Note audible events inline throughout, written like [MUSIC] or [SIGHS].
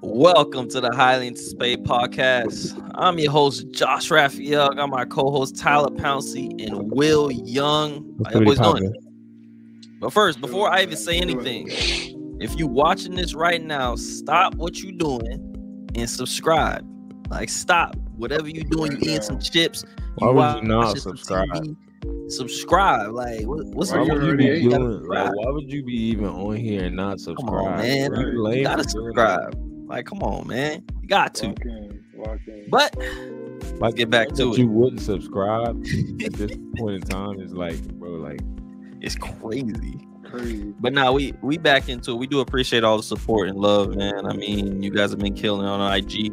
Welcome to the Highly Spade Podcast. I'm your host, Josh Raphael. I got my co-host Tyler Pouncey and Will Young. How you doing? But first, before I even say anything, if you're watching this right now, stop what you're doing and subscribe. Like stop whatever you're doing. You eating some chips. Why would you not subscribe? subscribe. Like, what, what's why would you be doing? Like, why would you be even on here and not subscribe? On, man. You gotta subscribe. Like, come on, man. You got to. Walk in, walk in. But let's get back to it. You wouldn't subscribe [LAUGHS] at this point in time. It's like, bro, like it's crazy. Crazy. But now we we back into it. We do appreciate all the support and love, man. I mean, you guys have been killing on IG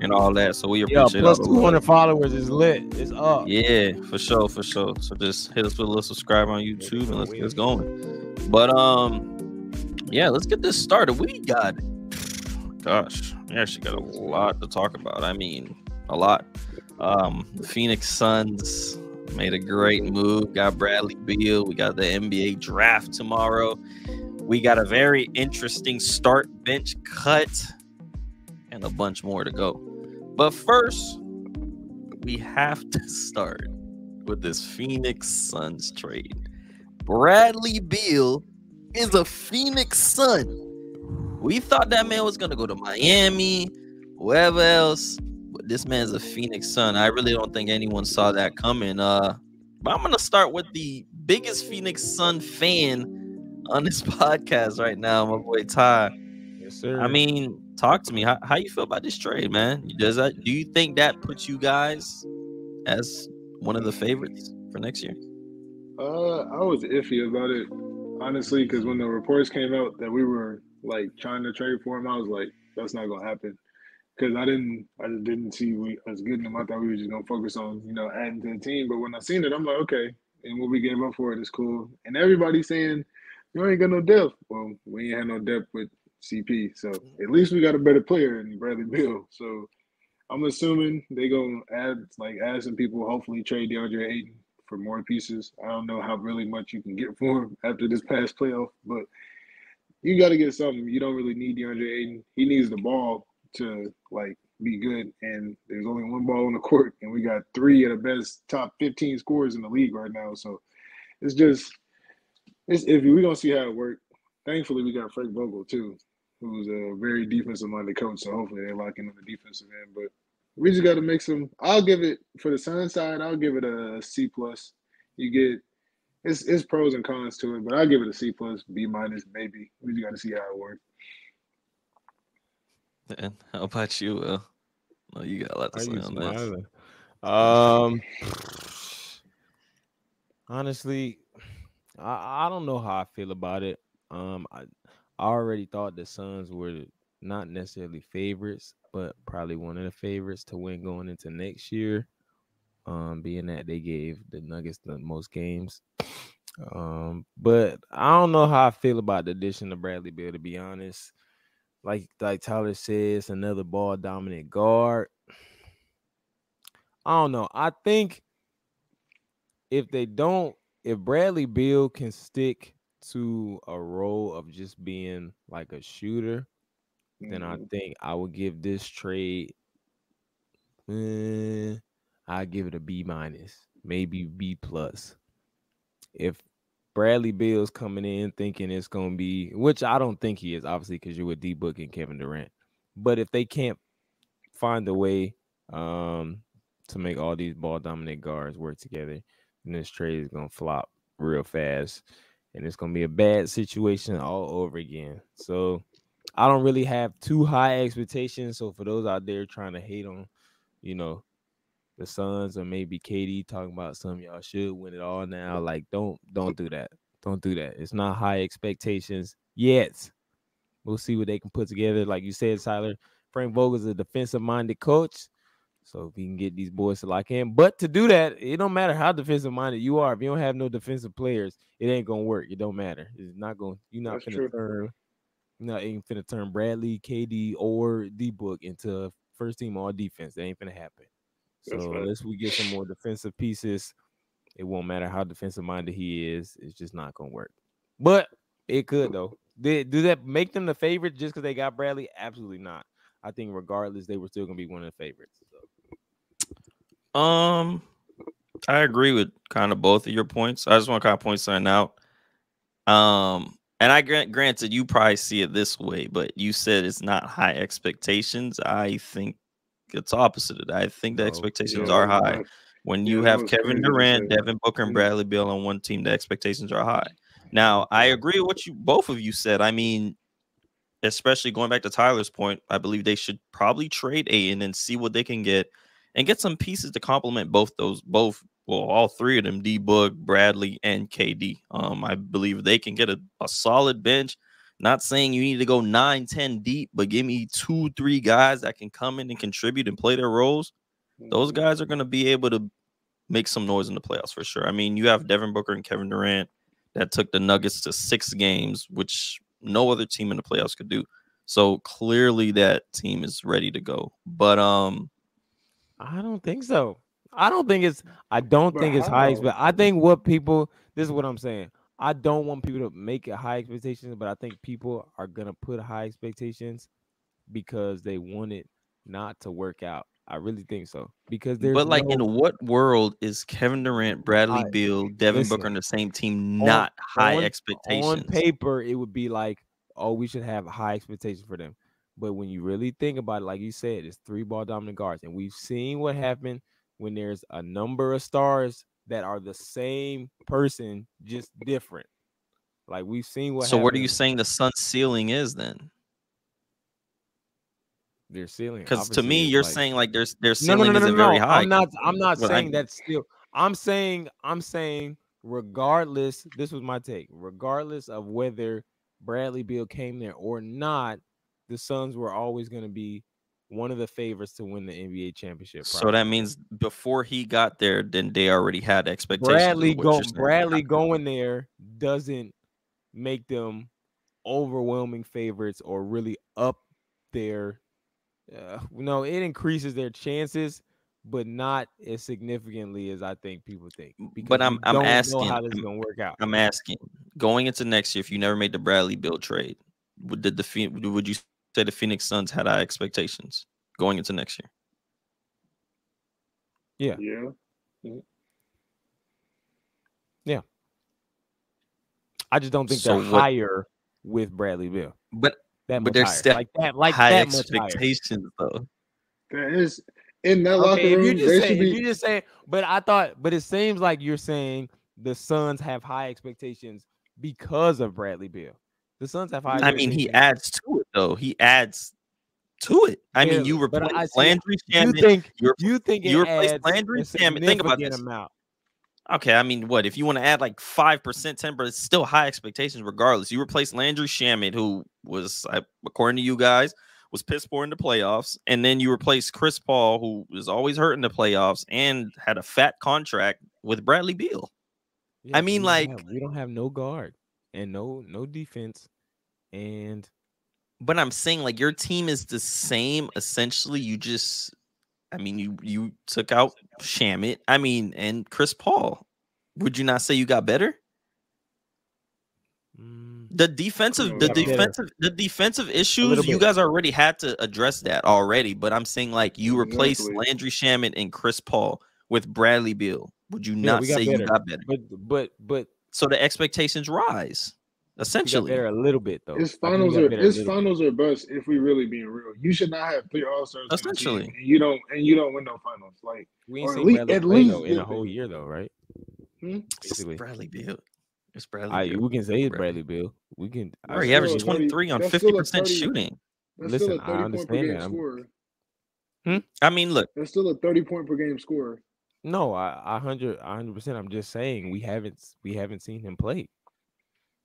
and all that. So we appreciate yeah, plus 200 followers is lit. It's up. Yeah, for sure, for sure. So just hit us with a little subscribe on YouTube and let's get us going. But um, yeah, let's get this started. We got gosh, we actually got a lot to talk about. I mean, a lot. Um, the Phoenix Suns made a great move. Got Bradley Beal. We got the NBA draft tomorrow. We got a very interesting start bench cut and a bunch more to go. But first, we have to start with this Phoenix Suns trade. Bradley Beal is a Phoenix Sun. We thought that man was gonna go to Miami, wherever else, but this man's a Phoenix Sun. I really don't think anyone saw that coming. Uh, but I'm gonna start with the biggest Phoenix Sun fan on this [LAUGHS] podcast right now, my boy Ty. Yes, sir. I mean, talk to me. How, how you feel about this trade, man? Does that do you think that puts you guys as one of the favorites for next year? Uh, I was iffy about it, honestly, because when the reports came out that we were like trying to trade for him, I was like, that's not gonna happen. Because I didn't, I just didn't see we us getting him. I thought we were just gonna focus on, you know, adding to the team. But when I seen it, I'm like, okay. And what we gave up for it is cool. And everybody's saying, you ain't got no depth. Well, we ain't had no depth with CP. So at least we got a better player in Bradley Beal. So I'm assuming they gonna add like add some people. Hopefully trade DeAndre Ayton for more pieces. I don't know how really much you can get for him after this past playoff, but you got to get something. You don't really need DeAndre Ayton. He needs the ball to like be good. And there's only one ball on the court, and we got three of the best top 15 scorers in the league right now. So it's just it's if we're gonna see how it works. Thankfully, we got Frank Vogel too, who's a very defensive minded coach. So hopefully they lock in on the defensive end. But we just got to make some. I'll give it for the Sun side. I'll give it a C plus. You get it's it's pros and cons to it, but I give it a C plus, B minus, maybe. We just got to see how it works. And [LAUGHS] how about you, Will? Well, you got a lot to say on that. Um, honestly, I, I don't know how I feel about it. Um, I, I already thought the Suns were not necessarily favorites, but probably one of the favorites to win going into next year um, being that they gave the Nuggets the most games. Um, but I don't know how I feel about the addition of Bradley Beal, to be honest. Like like Tyler says, another ball dominant guard. I don't know. I think if they don't, if Bradley Beal can stick to a role of just being like a shooter, mm-hmm. then I mm-hmm. think I would give this trade. Eh, I give it a B minus, maybe B plus. If Bradley Beal's coming in thinking it's gonna be, which I don't think he is, obviously, because D Book and Kevin Durant. But if they can't find a way um, to make all these ball dominant guards work together, then this trade is gonna flop real fast, and it's gonna be a bad situation all over again. So I don't really have too high expectations. So for those out there trying to hate on, you know, the Suns or maybe KD talking about some y'all should win it all now. Like, don't don't do that. Don't do that. It's not high expectations yet. We'll see what they can put together. Like you said, Tyler, Frank Vogel's a defensive minded coach. So if he can get these boys to lock in, but to do that, it don't matter how defensive minded you are. If you don't have no defensive players, it ain't gonna work. It don't matter. It's not going. You're not That's gonna true. turn. You're not ain't finna turn Bradley, KD, or D Book into first team all defense. That ain't gonna happen. So right. unless we get some more defensive pieces, it won't matter how defensive minded he is. It's just not gonna work. But it could though. Did, do that make them the favorite just because they got Bradley? Absolutely not. I think regardless, they were still gonna be one of the favorites. So. Um, I agree with kind of both of your points. I just want to kind of point something out. Um, and I grant granted you probably see it this way, but you said it's not high expectations. I think it's opposite of that. I think the No, expectations yeah, are high. When you that have Kevin Durant. Devin Booker, and. Bradley Beal on one team, the expectations are high. Now, I agree with what you both of you said. I mean, especially going back to Tyler's point, I believe they should probably trade Ayton and see what they can get and get some pieces to complement both those, both, well, all three of them, D Book, Bradley, and KD. Um, I believe they can get a, a solid bench. Not saying you need to go 9, 10 deep, but give me two, three guys that can come in and contribute and play their roles. Those Mhm. guys are going to be able to make some noise in the playoffs for sure. I mean, you have Devin Booker and Kevin Durant that took the Nuggets to six games, which no other team in the playoffs could do. So clearly that team is ready to go. But um I don't think so. I don't think it's. I don't But think it's high. but I think what people. This is what I'm saying. I don't want people to make it high expectations, but I think people are gonna put high expectations because they want it not to work out. I really think so because there's. but like no- in what world is Kevin Durant, Bradley Beal, Devin listen, Booker on the same team on- not high on- expectations? on paper it would be like oh we should have high expectations for them but when you really think about it like you said it's three ball dominant guards and we've seen what happened when there's a number of stars that are the same person just different like we've seen what so what are you saying the Sun's ceiling is then? their ceiling Because to me, you're like- saying like there's their ceiling no, no, no, isn't very high. I'm not. I'm not Well, I- saying that still. I'm saying. I'm saying. Regardless, this was my take. Regardless of whether Bradley Beal came there or not, the Suns were always going to be one of the favorites to win the NBA championship. So that means before he got there, then they already had expectations. Bradley go. Bradley going there doesn't make them overwhelming favorites or really up there. Uh, no, it increases their chances, but not as significantly as I think people think. But I'm- I'm asking- know how this is gonna work out. I'm asking, going into next year, if you never made the Bradley Beal trade, would did the would you say the Phoenix Suns had high expectations going into next year? Yeah. Yeah. Yeah. I just don't think So they're what- higher with Bradley Beal. But That But much they're higher. still like that, like high that much expectations though. That is in that locker Okay, if room. you just They say, be. you just say, but I thought, but it seems like you're saying the Suns have high expectations because of Bradley Beal. The Suns have high. I mean, he adds to it though. He adds to it. I mean, you replace I Landry You Shamet. think you're- you think you replace Landry a Shamet. Think about this. amount. Okay, I mean, what if you want to add like five percent, ten, but it's still high expectations regardless. You replace Landry Shamet, who was, according to you guys, was piss poor in the playoffs, and then you replace Chris Paul, who was always hurt in the playoffs and had a fat contract with Bradley Beal. Yeah, I mean, like- have- we don't have no guard and no no defense, and But I'm saying like your team is the same essentially. You just, I mean, you you took out Shamet. I mean, and Chris Paul. Would you not say you got better? mm, The defensive, the defensive, the defensive issues. You guys already had to address that already. But I'm saying like you replace Exactly. Landry Shamet and Chris Paul with Bradley Beal. Would you Yeah, not we got say you got better? but but but So the expectations rise. We got Essentially, better a little bit though. His I think we finals are his little bit. finals are best if we really being real. You should not have three all stars. Essentially. and you don't and you don't win no finals. Like We ain't or at seen lea- Bradley at play least though in a whole year though, right? hmm? it's Basically. Bradley Beal. It's Bradley I, we can say it's Bradley. Bradley Beal. We can. I Bro, he still- averages still a 30 23 on that's still a 50% shooting. That's Listen, still a I thirty point per understand game that. I'm- score. I mean, look, That's still a thirty point per game score. No, I, I hundred, a hundred percent. I'm just saying we haven't, we haven't seen him play.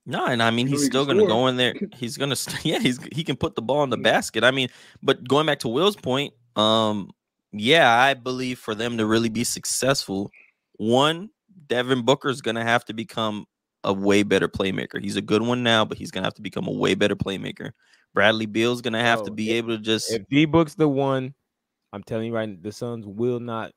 No, and I mean he's still gonna go in there. He's gonna, st- [LAUGHS] yeah, he's he can put the ball in the basket. I mean, but going back to Will's point, um, yeah, I believe for them to really be successful, one, Devin Booker's gonna have to become a way better playmaker. He's a good one now, but he's gonna have to become a way better playmaker. Bradley Beal's gonna have to be if- able to just If D Book's the one, I'm telling you right, the Suns will not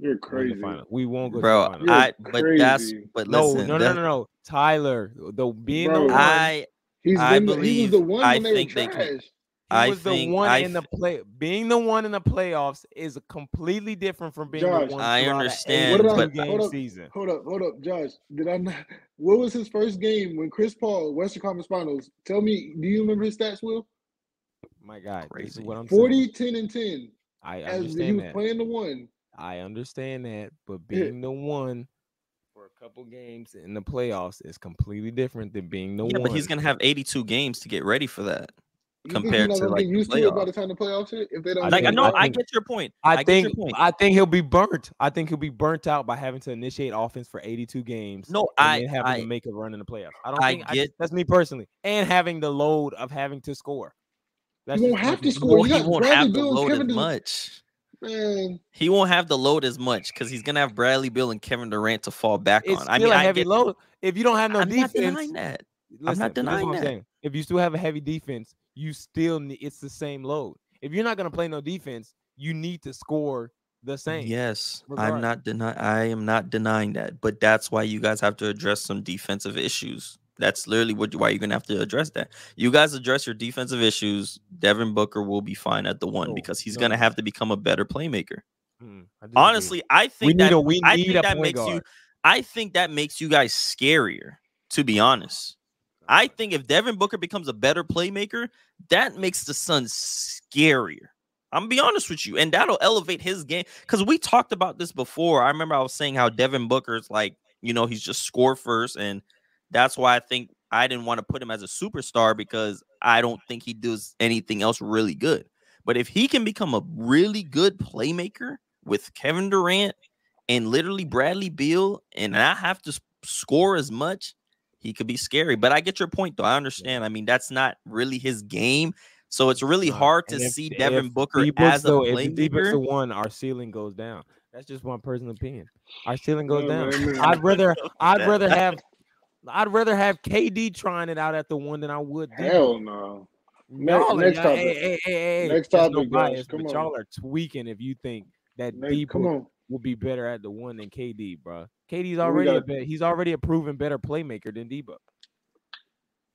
You're crazy. the final. We won't go to bro. the final. You're I but that's but listen, no, no, that- no, no, Tyler. The being Bro, the one, I He's I been the, he was believe- the one I when they were think they can- He I was the one I in the play. Being the one in the playoffs is completely different from being Josh, the one. I understand, What did I- 82 game hold up. season. Hold up, hold up, Josh. Did I not? What was his first game when Chris Paul, Western Conference Finals? Tell me, do you remember his stats, Will? My God, this is Crazy. what I'm saying. 40, 10, and 10. I As he was that. playing the one. I understand that, but being the one for a couple games in the playoffs is completely different than being the Yeah, one. but he's gonna have 82 games to get ready for that. You Compared to, like, get the used to it by the time the playoffs hit? If they don't, I Like I know, I I get your point. I, get think point. I think he'll be burnt. I think he'll be burnt out by having to initiate offense for 82 games. No, and I- then having I- to make a run in the playoffs. I don't I think I, get- that's me personally, and having the load of having to score. That's won't have to score. Well, you he won't have the Beal and load as Durant. much. Man, He won't have the load as much because he's gonna have Bradley Beal and Kevin Durant to fall back It's on. I mean, a heavy load. If you don't have no I'm not defense, denying that. listen, not is what denying I'm that. saying. If you still have a heavy defense, you still need it's the same load. If you're not gonna play no defense, you need to score the same. Yes, I'm not denying. I am not denying that, but that's why you guys have to address some defensive issues. That's literally what why you're gonna have to address that. You guys address your defensive issues. Devin Booker will be fine at the one No, because he's no. gonna have to become a better playmaker. Mm, I disagree. Honestly, I think we need that a we I need think a that point makes you. guard. I think that makes you guys scarier. To be honest, I think if Devin Booker becomes a better playmaker, that makes the Suns scarier. I'm gonna be honest with you, and that'll elevate his game. Because we talked about this before. I remember I was saying how Devin Booker's like, you know, he's just score first, and that's why I think I didn't want to put him as a superstar because I don't think he does anything else really good. But if he can become a really good playmaker with Kevin Durant and literally Bradley Beal and not have to score as much, he could be scary. But I get your point, though. I understand. I mean, that's not really his game. So it's really hard to if- see if Devin Booker D-Book's as a the- if the playmaker. one, our ceiling goes down. That's just my personal opinion. Our ceiling goes down. man, man. I'd rather I'd rather [LAUGHS] have I'd rather have KD trying it out at the one than I would D-Book. hell no. Y'all next y'all- topic. Hey, hey, hey, hey, Next there's no topic, guys. bias, Come but on. y'all are tweaking if you think that Next, D come will be better at the one than KD, bro. KD's What we already a got? bet. He's already a proven better playmaker than D Book.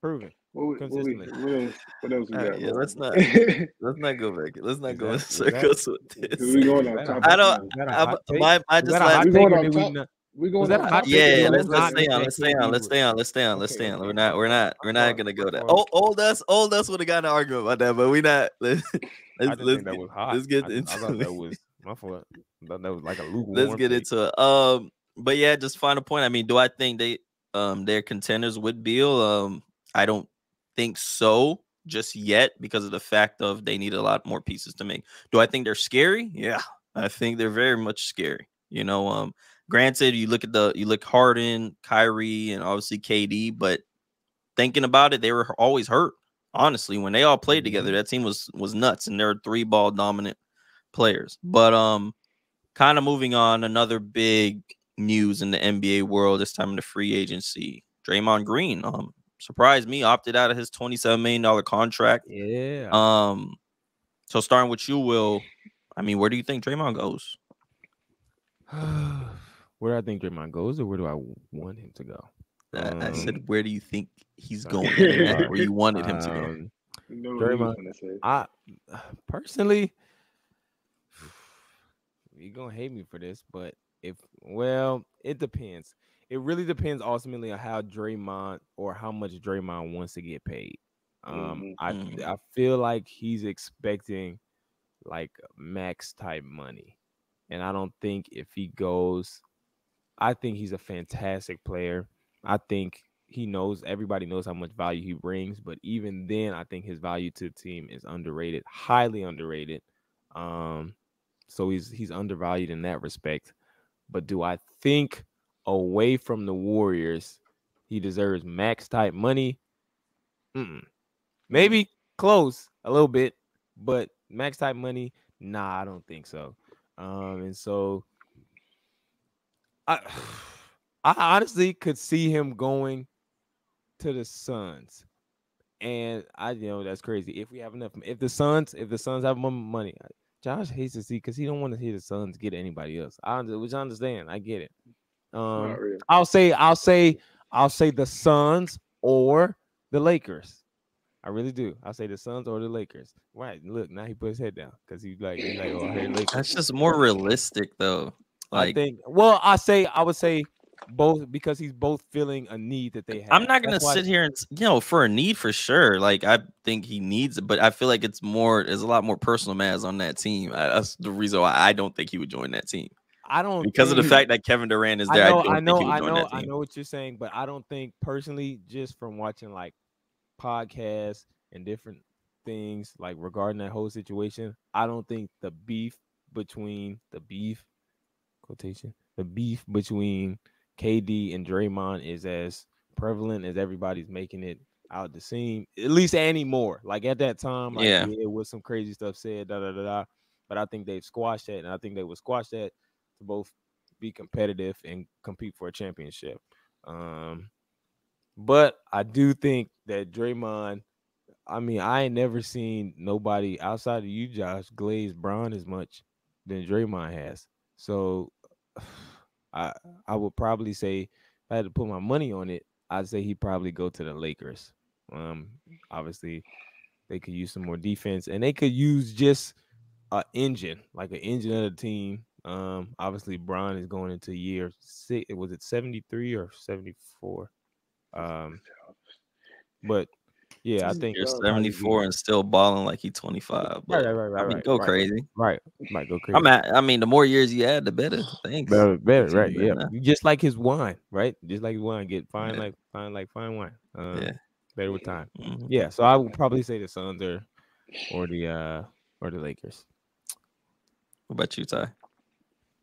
Proven. What, we- what, we, what else? What else we All right, got? yeah, let's not [LAUGHS] let's not go back. Let's not Is go in that- is that- circles with this. going on that topic. I don't- Is that a now. I'm, hot take? my, just that a last We going on top- not? We going Was that on topic. take Yeah, did or let's not? let's not stay on. Let's that stay on. Let's would- stay on. Let's stay on. Let's Okay, stay on. We're not. We're not. We're not gonna go I there. Oh, old us. Old us would have got an argument about that, but we not. [LAUGHS] Let's let's, just let's think that get, was hot. let's get I, just- I thought that was my fault. I thought that was like a lukewarm. let's get into it. Um, but yeah, just final point. I mean, do I think they um they're contenders with Beal? Um, I don't think so just yet because of the fact of they need a lot more pieces to make. Do I think they're scary? Yeah, I think they're very much scary. You know, um, granted, you look at the you look Harden, Kyrie, and obviously KD, but thinking about it, they were always hurt. Honestly, when they all played together, that team was was nuts, and they're three ball dominant players. But um, kind of moving on, another big news in the NBA world this time in the free agency. Draymond Green, um, surprised me, opted out of his twenty-seven million dollar contract. Yeah. Um, so starting with you, Will, I mean, where do you think Draymond goes? [SIGHS] [SIGHS] [SIGHS] where do I think Draymond goes, or where do I want him to go? I, I said, Um, where do you think he's going? where you [LAUGHS] wanted him to go? Um, You know what he was Draymond- I personally, [SIGHS] you're gonna hate me for this, but if well, it depends. It really depends ultimately on how Draymond or how much Draymond wants to get paid. Um, Mhm, I mhm. I feel like he's expecting like max type money, and I don't think if he goes, I think he's a fantastic player. I think he knows everybody knows how much value he brings, but even then, I think his value to the team is underrated, highly underrated. Um, so he's he's undervalued in that respect. But do I think away from the Warriors, he deserves max type money? Mm-mm. Maybe close a little bit, but max type money, nah, I don't think so. Um, and so I [SIGHS] I honestly could see him going to the Suns. And I you know that's crazy. If we have enough, if the Suns, if the Suns have more money, Josh hates to see because he don't want to see the Suns get anybody else. I which I understand. I get it. Um, really. I'll say, I'll say, I'll say the Suns or the Lakers. I really do. I say the Suns or the Lakers. Right. Look, now he put his head down because he's like, he's like, oh, hey, Lakers. That's just more realistic though. I think. Well, I say I would say both because he's both feeling a need that they have. I'm not gonna That's sit here and you know for a need for sure. Like I think he needs it, but I feel like it's more. There's a lot more personal matters on that team. I, that's the reason why I don't think he would join that team I don't because of the fact that Kevin Durant is there. I, know, don't I know, think I know, I know what you're saying, but I don't think personally, just from watching like podcasts and different things like regarding that whole situation, I don't think the beef between the beef quotation, the beef between KD and Draymond is as prevalent as everybody's making it out to seem, at least anymore. Like at that time, like, Yeah. yeah, was some crazy stuff said, da da da da. But I think they've squashed that, and I think they would squash that to both be competitive and compete for a championship. Um, but I do think that Draymond. I mean, I ain't never seen nobody outside of you, Josh, glaze Brown as much than Draymond has. So, [SIGHS] I I would probably say if I had to put my money on it, I'd say he'd probably go to the Lakers. Um, obviously, they could use some more defense, and they could use just a engine, like an engine of the team. Um, obviously, Bron is going into year six. Was it seventy three or seventy four? Um, but yeah, I think You're 74 and still balling like he's 25. right, But right, right, right. I mean, right, go right, crazy. Right, might go crazy. I'm at. I mean, the more years you add, the better. [SIGHS] Thanks. Better, better, right? better Yeah, now. just like his wine, right? Just like his wine, get fine Yeah. like fine like fine wine. Um, Yeah. better with time. Mhm. Yeah, so I would probably say the Suns or or the uh or the Lakers. What about you, Ty?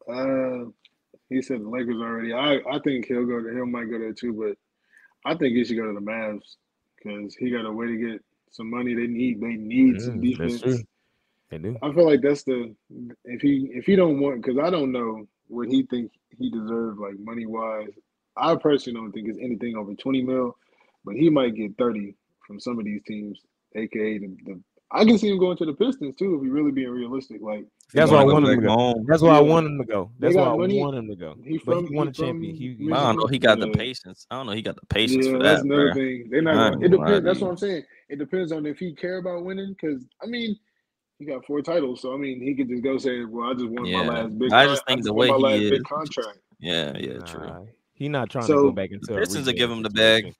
Uh, he said the Lakers already. I, I think he'll go. To, he might go there too, but I think he should go to the Mavs because he got a way to get some money. They need. They need some Mm, that's defense. They do. I feel like that's the if he if he don't want because I don't know what he think he deserves like money wise. I personally don't think it's anything over twenty mil, but he might get thirty from some of these teams, aka the. the I can see him going to the Pistons too if he really being realistic. Like That's why I wanna want go him to go. home. That's why I want him to go. That's why I want him to go. He but he won a champion. He, he I don't know. He got the patience. I don't know. He got the patience yeah, for that's that, another bro. thing. They're not. Going, it gonna lie depends. to That's you. what I'm saying. It depends on if he care about winning. Because I mean, he got four titles, so I mean, he could just go say, "Well, I just won Yeah. my last big. I just think the won way he last big is, contract." Yeah, yeah, true. Nah, he not trying to go back into a Pistons will give him the bag.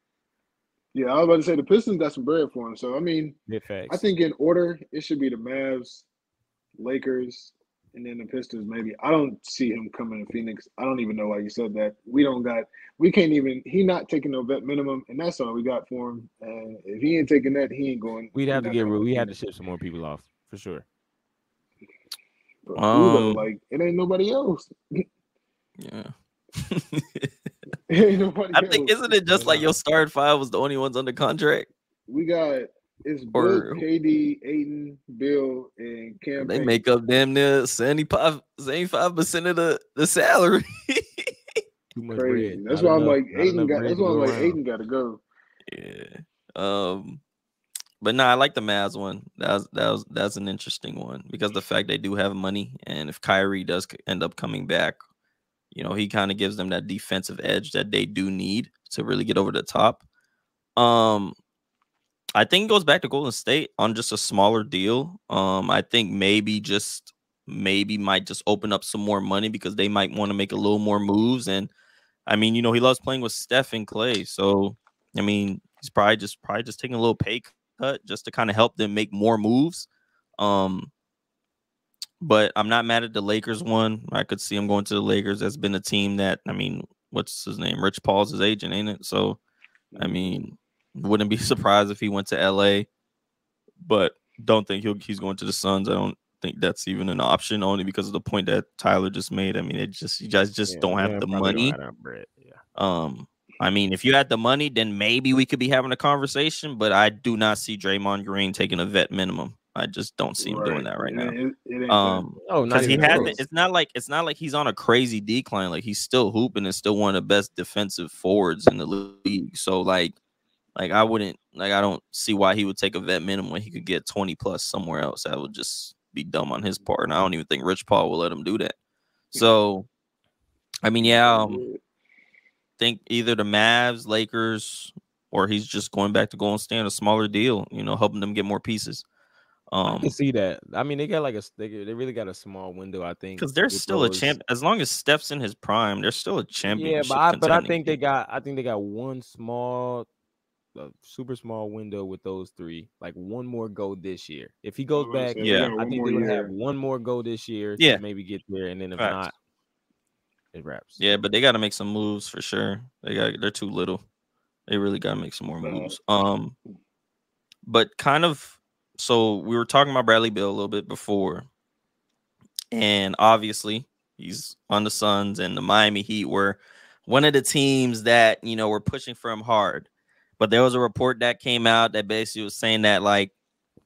Yeah, I was about to say the Pistons got some bread for him. So I mean, I think in order it should be the Mavs, Lakers, and then the Pistons. Maybe I don't see him coming to Phoenix. I don't even know why you said that. We don't got. We can't even. He not taking no vet minimum, and that's all we got for him. And if he ain't taking that, he ain't going. we'd have to get coming rid. We had to ship some more people off for sure. But? Um, like it ain't nobody else. Yeah. [LAUGHS] Ain't nobody I think isn't it just like your starting five was the only ones under contract? We got it's Or- Book, KD, Ayton, Beal, and Cam. They Payne. make up damn near 75 percent of the, the salary. [LAUGHS] Too much crazy. bread. That's why I'm like not Ayton got. That's to why I'm go like. Ayton got to go. yeah. Um but no, I like the Mavs one. That was that was that's an interesting one because the fact they do have money, and if Kyrie does end up coming back, you know, he kind of gives them that defensive edge that they do need to really get over the top. Um, I think it goes back to Golden State on just a smaller deal. Um, I think maybe just maybe might just open up some more money because they might want to make a little more moves. And I mean, you know, he loves playing with Steph and Clay, so I mean, he's probably just probably just taking a little pay cut just to kind of help them make more moves. Um, but I'm not mad at the Lakers one. I could see him going to the Lakers. That's been a team that I mean, what's his name? Rich Paul's his agent, ain't it? So I mean, wouldn't be [LAUGHS] surprised if he went to LA, but don't think he'll he's going to the Suns. I don't think that's even an option only because of the point that Tyler just made. I mean, it just you guys just Yeah, don't have yeah, the money. have. Yeah. Um, I mean, if you had the money, then maybe we could be having a conversation. But I do not see Draymond Green taking a vet minimum. I just don't see him doing that right It now. ain't- It, it ain't Um, Oh, not because he hasn't. close. It's not like it's not like he's on a crazy decline. Like he's still hooping and still one of the best defensive forwards in the league. So like, like I wouldn't like I don't see why he would take a vet minimum when he could get twenty plus somewhere else. That would just be dumb on his part, and I don't even think Rich Paul will let him do that. So, I mean, yeah, um, think either the Mavs, Lakers, or he's just going back to Golden State on a smaller deal. You know, helping them get more pieces. I Um, can see that. I mean, they got like a they, they really got a small window. I think because they're still a champ. As long as Steph's in his prime, they're still a champion. Yeah, but I, but I think they got I think they got one small, uh, super small window with those three. Like one more go this year. If he goes I was gonna back, say, Yeah. I think more they would year. have one more go this year. Yeah. to maybe get there, and then if Facts. not, it wraps. Yeah, but they got to make some moves for sure. They got they're too little. They really got to make some more moves. Um, but kind of. So we were talking about Bradley Beal a little bit before, and obviously he's on the Suns and the Miami Heat were one of the teams that you know were pushing for him hard. But there was a report that came out that basically was saying that like,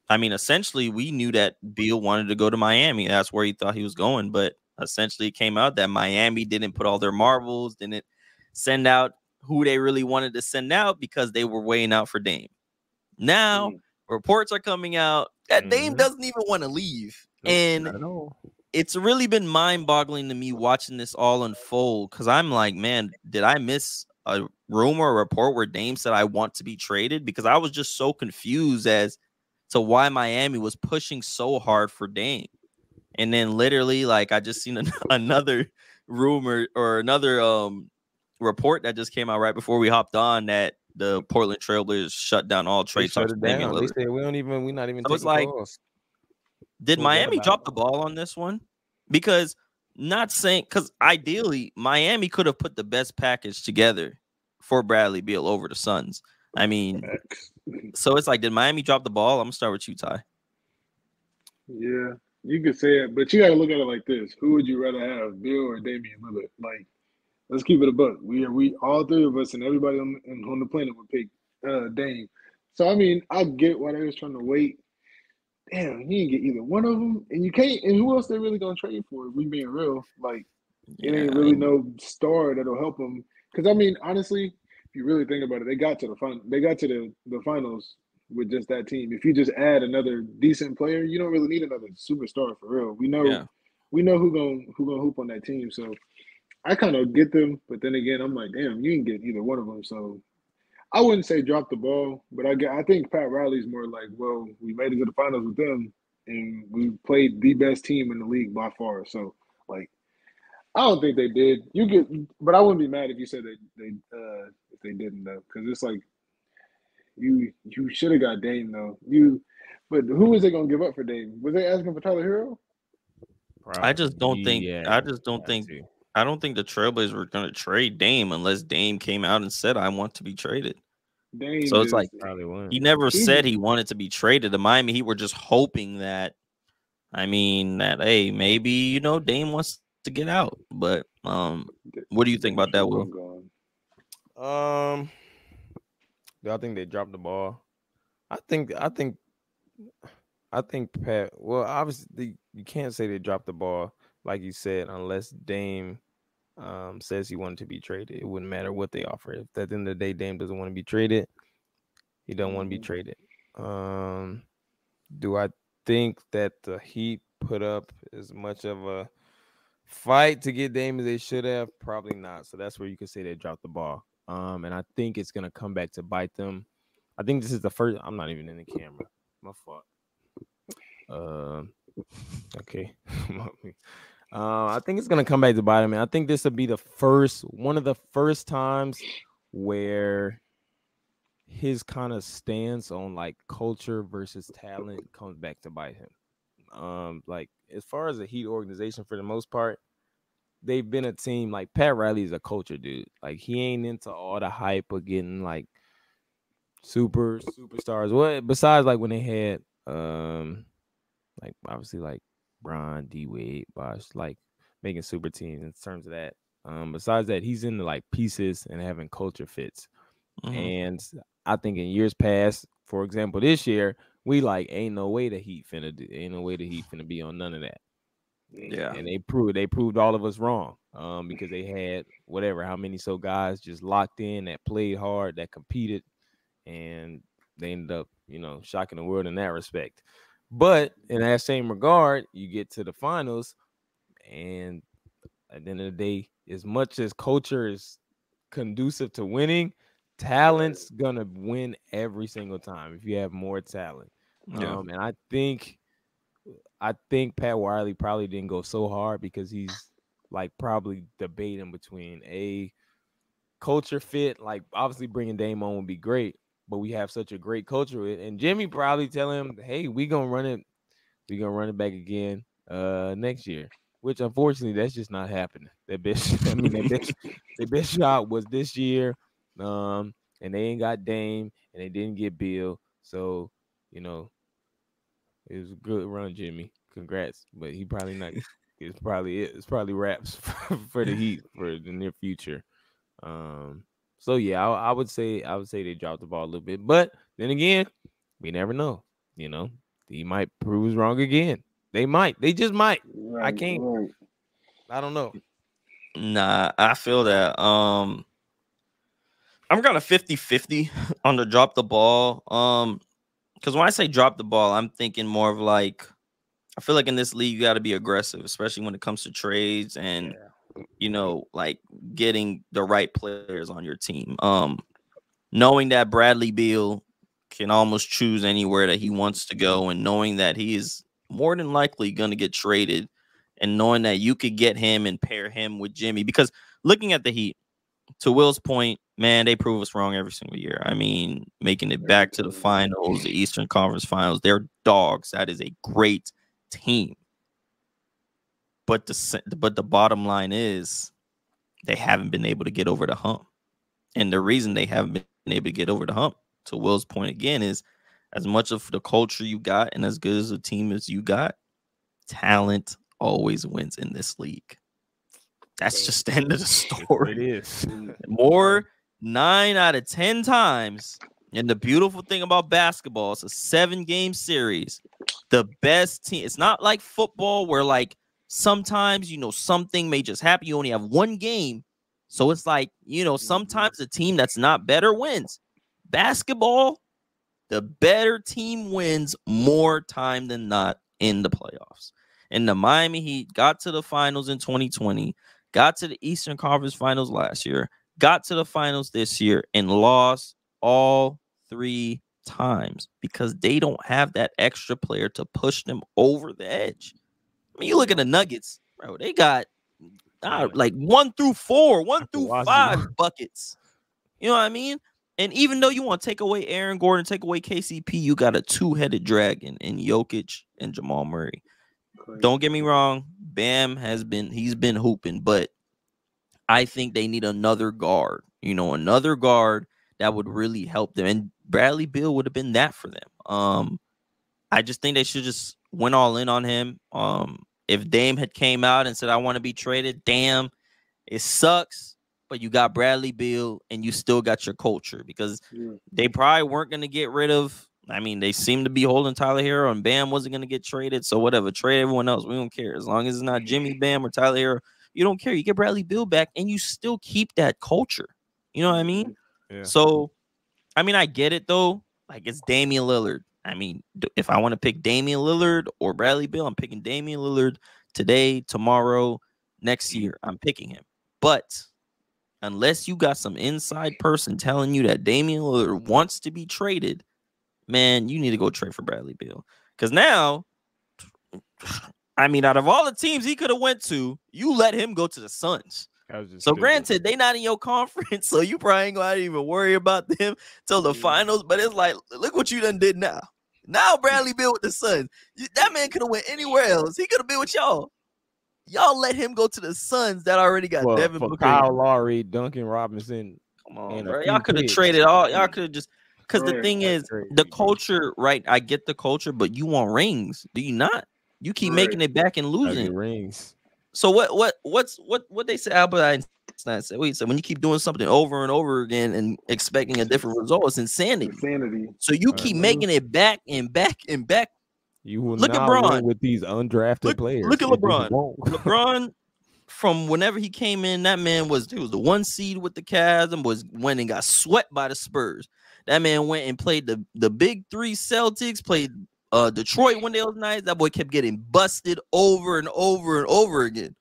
I mean, essentially we knew that Beal wanted to go to Miami. That's where he thought he was going, but essentially it came out that Miami didn't put all their marbles, didn't send out who they really wanted to send out because they were weighing out for Dame. Now Mhm. reports are coming out that Dame Mhm. doesn't even want to leave. Nope, and it's really been mind-boggling to me watching this all unfold because I'm like, man, did I miss a rumor or report where Dame said I want to be traded? Because I was just so confused as to why Miami was pushing so hard for Dame. And then literally, like I just seen an- [LAUGHS] another rumor or another um report that just came out right before we hopped on that the Portland Trailblazers shut down all trade talks. Damian. They said we don't even we're not even. So it's taking like- calls." Did Miami drop the ball on this one? Because not saying because ideally Miami could have put the best package together for Bradley Beal over the Suns. I mean, so it's like, did Miami drop the ball? I'm gonna start with you, Ty. Yeah, you could say it, but you got to look at it like this: Who would you rather have, Beal or Damian Lillard? Like, let's keep it a buck. We are we all three of us and everybody on, on the planet would pick uh, Dame. So I mean, I get why they was trying to wait. Damn, you didn't get either one of them, and you can't. And who else they really gonna trade for? If we being real, like it ain't really no star that'll help them. Because I mean, honestly, if you really think about it, they got to the fin- They got to the the finals with just that team. If you just add another decent player, you don't really need another superstar for real. We know Yeah. we know who going who gonna hoop on that team. So I kind of get them, but then again, I'm like, damn, you can get either one of them. So I wouldn't say drop the ball, but I get I think Pat Riley's more like, well, we made it to the finals with them, and we played the best team in the league by far. So like, I don't think they did. You get, but I wouldn't be mad if you said they they uh if they didn't though, because it's like you you should have got Dame though. You, but who is was they gonna give up for Dame? Was they asking for Tyler Herro? I just don't think- Yeah, I just don't got think- to. I don't think the Trailblazers were gonna trade Dame unless Dame came out and said I want to be traded. Dame. So it's like- probably wouldn't. He never He- said he wanted to be traded. The Miami Heat were just hoping that. I mean that hey maybe you know Dame wants to get out, but um, what do you think about that, Will? Um, do I think they dropped the ball? I think I think I think Pat. Well, obviously you can't say they dropped the ball, like you said, unless Dame um says he wanted to be traded. It wouldn't matter what they offer. If at the end of the day Dame doesn't want to be traded, he don't want to be Mhm. traded. Um, do I think that the Heat put up as much of a fight to get Dame as they should have? Probably not. So that's where you could say they dropped the ball. Um, and I think it's gonna come back to bite them. I think this is the first. I'm not even in the camera. My fault. Um. okay. [LAUGHS] uh, I think it's gonna come back to bite them. And I think this will be the first one of the first times where his kind of stance on like culture versus talent comes back to bite him. Um, like as far as the Heat organization, for the most part, they've been a team like Pat Riley is a culture dude. Like he ain't into all the hype of getting like super superstars. What besides like when they had um like obviously like Bron, D Wade, Bosh, like making super teams in terms of that. Um, besides that, he's into like pieces and having culture fits. Mhm. And I think in years past, for example, this year, we like ain't no way the Heat finna do, ain't no way the Heat finna be on none of that. Yeah. And they proved they proved all of us wrong. Um, because they had whatever, how many so guys just locked in that played hard, that competed, and they ended up, you know, shocking the world in that respect. But in that same regard, you get to the finals, and at the end of the day, as much as culture is conducive to winning, talent's gonna win every single time if you have more talent. Yeah. Um, and I think I think Pat Riley probably didn't go so hard because he's like probably debating between a culture fit, like obviously bringing Dame on would be great, but we have such a great culture with, and Jimmy probably telling him, "Hey, we gonna run it, we gonna run it back again uh next year." Which unfortunately, that's just not happening. That best, I mean, that best, the best shot was this year, um, and they ain't got Dame, and they didn't get Beal, so you know, it was a good run, Jimmy. Congrats, but he probably not. [LAUGHS] It's probably it. It's probably wraps [LAUGHS] for the Heat for the near future. Um, so yeah, I, I would say I would say they dropped the ball a little bit, but then again, we never know. You know, he might prove us wrong again. They might. They just might. Right, can't- right. I don't know. Nah, I feel that. Um I'm kind of 50-50 on the drop the ball. Um because when I say drop the ball, I'm thinking more of like I feel like in this league you got to be aggressive, especially when it comes to trades and you know, like getting the right players on your team. Um knowing that Bradley Beal can almost choose anywhere that he wants to go and knowing that he is more than likely going to get traded and knowing that you could get him and pair him with Jimmy because looking at the Heat, to Will's point, man, they prove us wrong every single year. I mean, making it back to the finals, the Eastern Conference Finals, they're dogs. That is a great team. But the but the bottom line is they haven't been able to get over the hump. And the reason they haven't been able to get over the hump, to Will's point again, is as much of the culture you got and as good as a team as you got, talent always wins in this league. That's just the end of the story. It is. [LAUGHS] More nine out of 10 times. And the beautiful thing about basketball, it's a seven game series. The best team, it's not like football where, like, sometimes, you know, something may just happen. You only have one game. So it's like, you know, mm-hmm. sometimes the team that's not better wins. Basketball, the better team wins more time than not in the playoffs. And the Miami Heat got to the finals in 2020, got to the Eastern Conference Finals last year, got to the finals this year, and lost all three times because they don't have that extra player to push them over the edge. I mean, you look at the Nuggets, bro, they got uh, like one through four, one through five buckets. You know what I mean? And even though you want to take away Aaron Gordon, take away KCP, you got a two-headed dragon in Jokic and Jamal Murray. Don't get me wrong, Bam has been he's been hooping, but I think they need another guard. You know, another guard that would really help them. And Bradley Beal would have been that for them. Um, I just think they should just went all in on him. Um, if Dame had came out and said, I want to be traded, damn, it sucks. But you got Bradley Beal and you still got your culture because Yeah. they probably weren't going to get rid of. I mean, they seem to be holding Tyler Herro, and Bam wasn't going to get traded. So whatever, trade everyone else. We don't care as long as it's not Jimmy Bam or Tyler Herro. You don't care. You get Bradley Beal back, and you still keep that culture. You know what I mm-hmm. mean? Yeah. So, I mean, I get it though. Like it's Damian Lillard. I mean, if I want to pick Damian Lillard or Bradley Beal, I'm picking Damian Lillard today, tomorrow, next year. I'm picking him. But unless you got some inside person telling you that Damian Lillard wants to be traded, man, you need to go trade for Bradley Beal. Because now, I mean, out of all the teams he could have went to, you let him go to the Suns. I was just So granted, they not in your conference, [LAUGHS] so you probably ain't gonna even worry about them till the Yeah. finals. But it's like, look what you done did now. Now Bradley Beal with the Suns. That man could have went anywhere else. He could have been with y'all. Y'all let him go to the Suns that already got for, Devin for Booker. Kyle Lowry, Duncan Robinson. Come on, bro. Y'all could have traded all. Y'all mm. could have just because the thing is crazy, the culture, right? I get the culture, but you want rings, do you not? You keep making it back and losing. rings. So what what what's what what they say Albert Einstein said? Wait, so when you keep doing something over and over again and expecting a different result, it's insanity. Insanity. So you Right. keep making it back and back and back. You will Look at not Bron. win with these undrafted Look- players. look at LeBron. [LAUGHS] LeBron, from whenever he came in, that man was he was the one seed with the Cavs and was went and got swept by the Spurs. That man went and played the the big three Celtics, played uh Detroit one day those nights. That boy kept getting busted over and over and over again.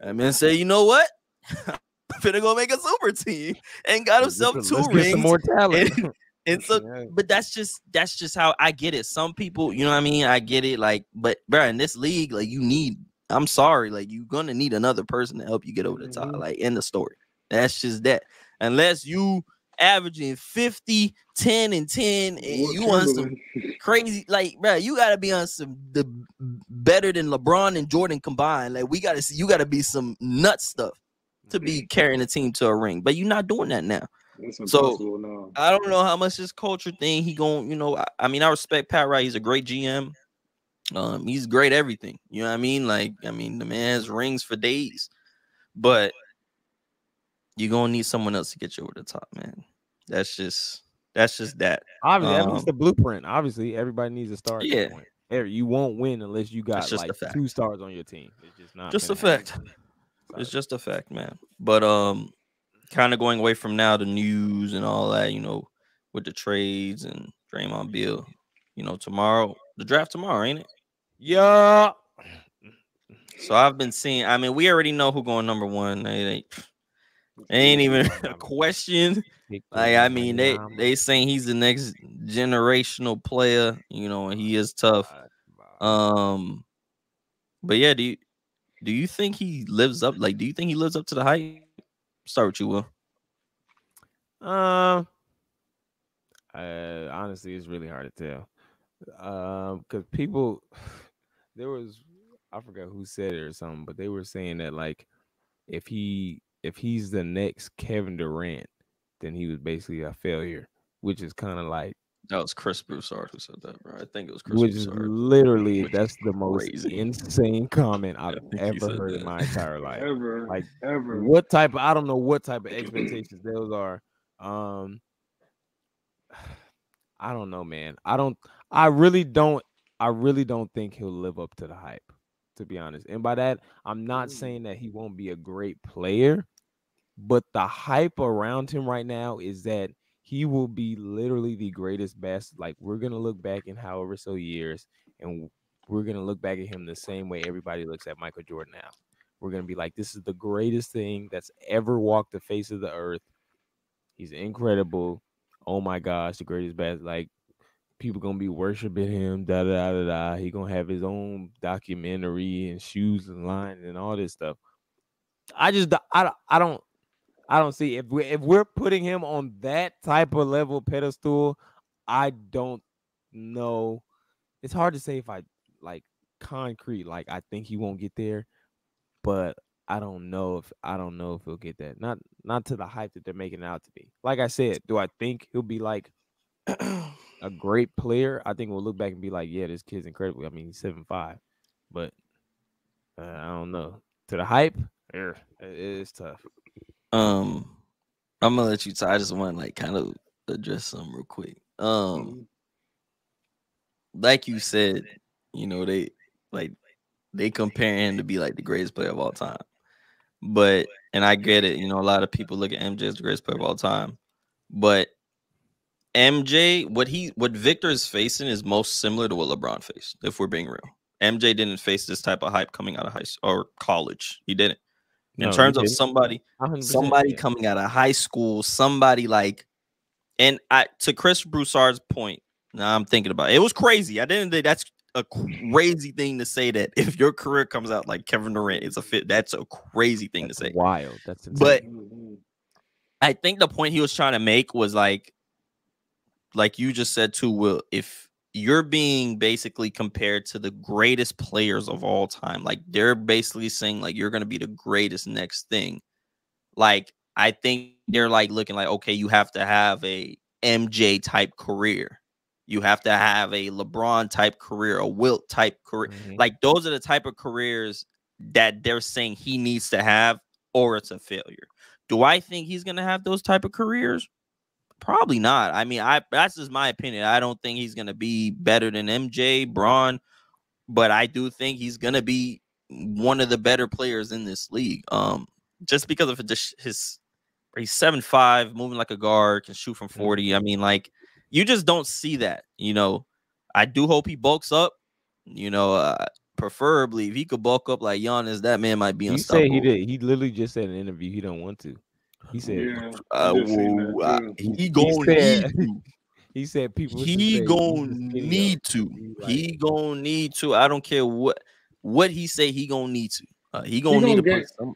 That man said, you know what? [LAUGHS] I'm finna go make a super team and got himself Let's two get rings. some more talent. and- [LAUGHS] and so, Yeah. but that's just that's just how I get it. Some people, you know what I mean? I get it. Like, but bro, in this league, like you need. I'm sorry, like you're gonna need another person to help you get over the top. Mhm. Like in the story, that's just that. Unless you averaging 50, 10, and 10, and you want some [LAUGHS] crazy like bro you gotta be on some the better than lebron and jordan combined. Like we gotta see you gotta be some nut stuff to be carrying a team to a ring but you're not doing that now. So- now. i don't know how much this culture thing he going you know I, I mean i respect pat Riley. he's a great gm um he's great everything you know what i mean? Like i mean the man has rings for days but you're gonna need someone else to get you over the top man that's just that's just that Obviously, that's Um, the blueprint. Obviously, everybody needs a star. Yeah. yeah. Point. Every- You won't win unless you got like two stars on your team. It's just not Just a happen. fact. It's just a fact, man. But um, kind of going away from now the news and all that, you know, with the trades and Draymond Beal. You know, tomorrow the draft tomorrow, ain't it? yeah. So I've been seeing. I mean, we already know who going number one. It ain't, it ain't even [LAUGHS] a question. Like I mean, they they saying he's the next generational player. You know, and he is tough. Um, but yeah, do you do you think he lives up? Like, do you think he lives up to the hype? Start with you, Will. Um, uh, honestly, it's really hard to tell. Um, because people, [SIGHS] there was, I forgot who said it or something, but they were saying that like, if he if he's the next Kevin Durant, then he was basically a failure, which is kind of like, That was Chris Broussard who said that, bro. I think it was Chris which is literally which that's is the most crazy. insane comment I've think he ever heard that. in my entire [LAUGHS] life. Ever, Like, ever. what type of I don't know what type of expectations those are. Um [SIGHS] I don't know, man. I don't I really don't I really don't think he'll live up to the hype, to be honest. And by that, I'm not Mm. saying that he won't be a great player, but the hype around him right now is that he will be literally the greatest best. Like we're gonna look back in however so years, and we're gonna look back at him the same way everybody looks at Michael Jordan now. We're gonna be like, this is the greatest thing that's ever walked the face of the earth. He's incredible. Oh my gosh, the greatest best. Like people gonna be worshiping him. Da da da da. He gonna have his own documentary and shoes and line and all this stuff. I just I I don't I don't see if we if we're putting him on that type of level pedestal. I don't know. It's hard to say if I like concrete. Like I think he won't get there, but I don't know if I don't know if he'll get that. Not not to the hype that they're making it out to be. Like I said, do I think he'll be like [CLEARS THROAT] a great player? I think we'll look back and be like, yeah, this kid's incredible. I mean, he's seven five, but uh, I don't know. To the hype, yeah, it is tough. Um, I'm gonna let you. T- I just want to like kind of address some real quick. Um, Mhm. like you said, you know they like they compare him to be like the greatest player of all time. But and I get it, you know, a lot of people look at MJ as the greatest player of all time. But MJ, what he what Victor is facing is most similar to what LeBron faced, if we're being real. MJ didn't face this type of hype coming out of high school or college. He didn't. In No, terms of didn't. somebody, somebody yeah. coming out of high school, somebody like, and I to Chris Broussard's point. Now I'm thinking about it. It was crazy. I didn't think that's a crazy thing to say that if your career comes out like Kevin Durant is a fit, that's a crazy thing That's to say. wild. That's insane. But Mhm. I think the point he was trying to make was like, like you just said too, Will, if you're being basically compared to the greatest players of all time, like they're basically saying like you're gonna be the greatest next thing. Like I think they're like looking like, okay, you have to have a MJ type career. You have to have a LeBron type career, a Wilt type career. Mhm. Like those are the type of careers that they're saying he needs to have, or it's a failure. Do I think he's gonna have those type of careers? Probably not. I mean, I that's just my opinion. I don't think he's gonna be better than MJ, Braun, but I do think he's gonna be one of the better players in this league. Um, just because of his, his he's seven five, moving like a guard, can shoot from forty. I mean, like you just don't see that. You know, I do hope he bulks up. You know, uh, preferably if he could bulk up like Giannis, that man might be he unstoppable. said he did. He literally just said in an interview he don't want to. He said. Yeah, Uh, I just seen that whoa, uh, he He gonna said- need [LAUGHS] to. He said people. should say He gonna need to. He right. He gonna need to. I don't care what what he say. He gonna need to. Uh, he gonna gonna need to gain- put some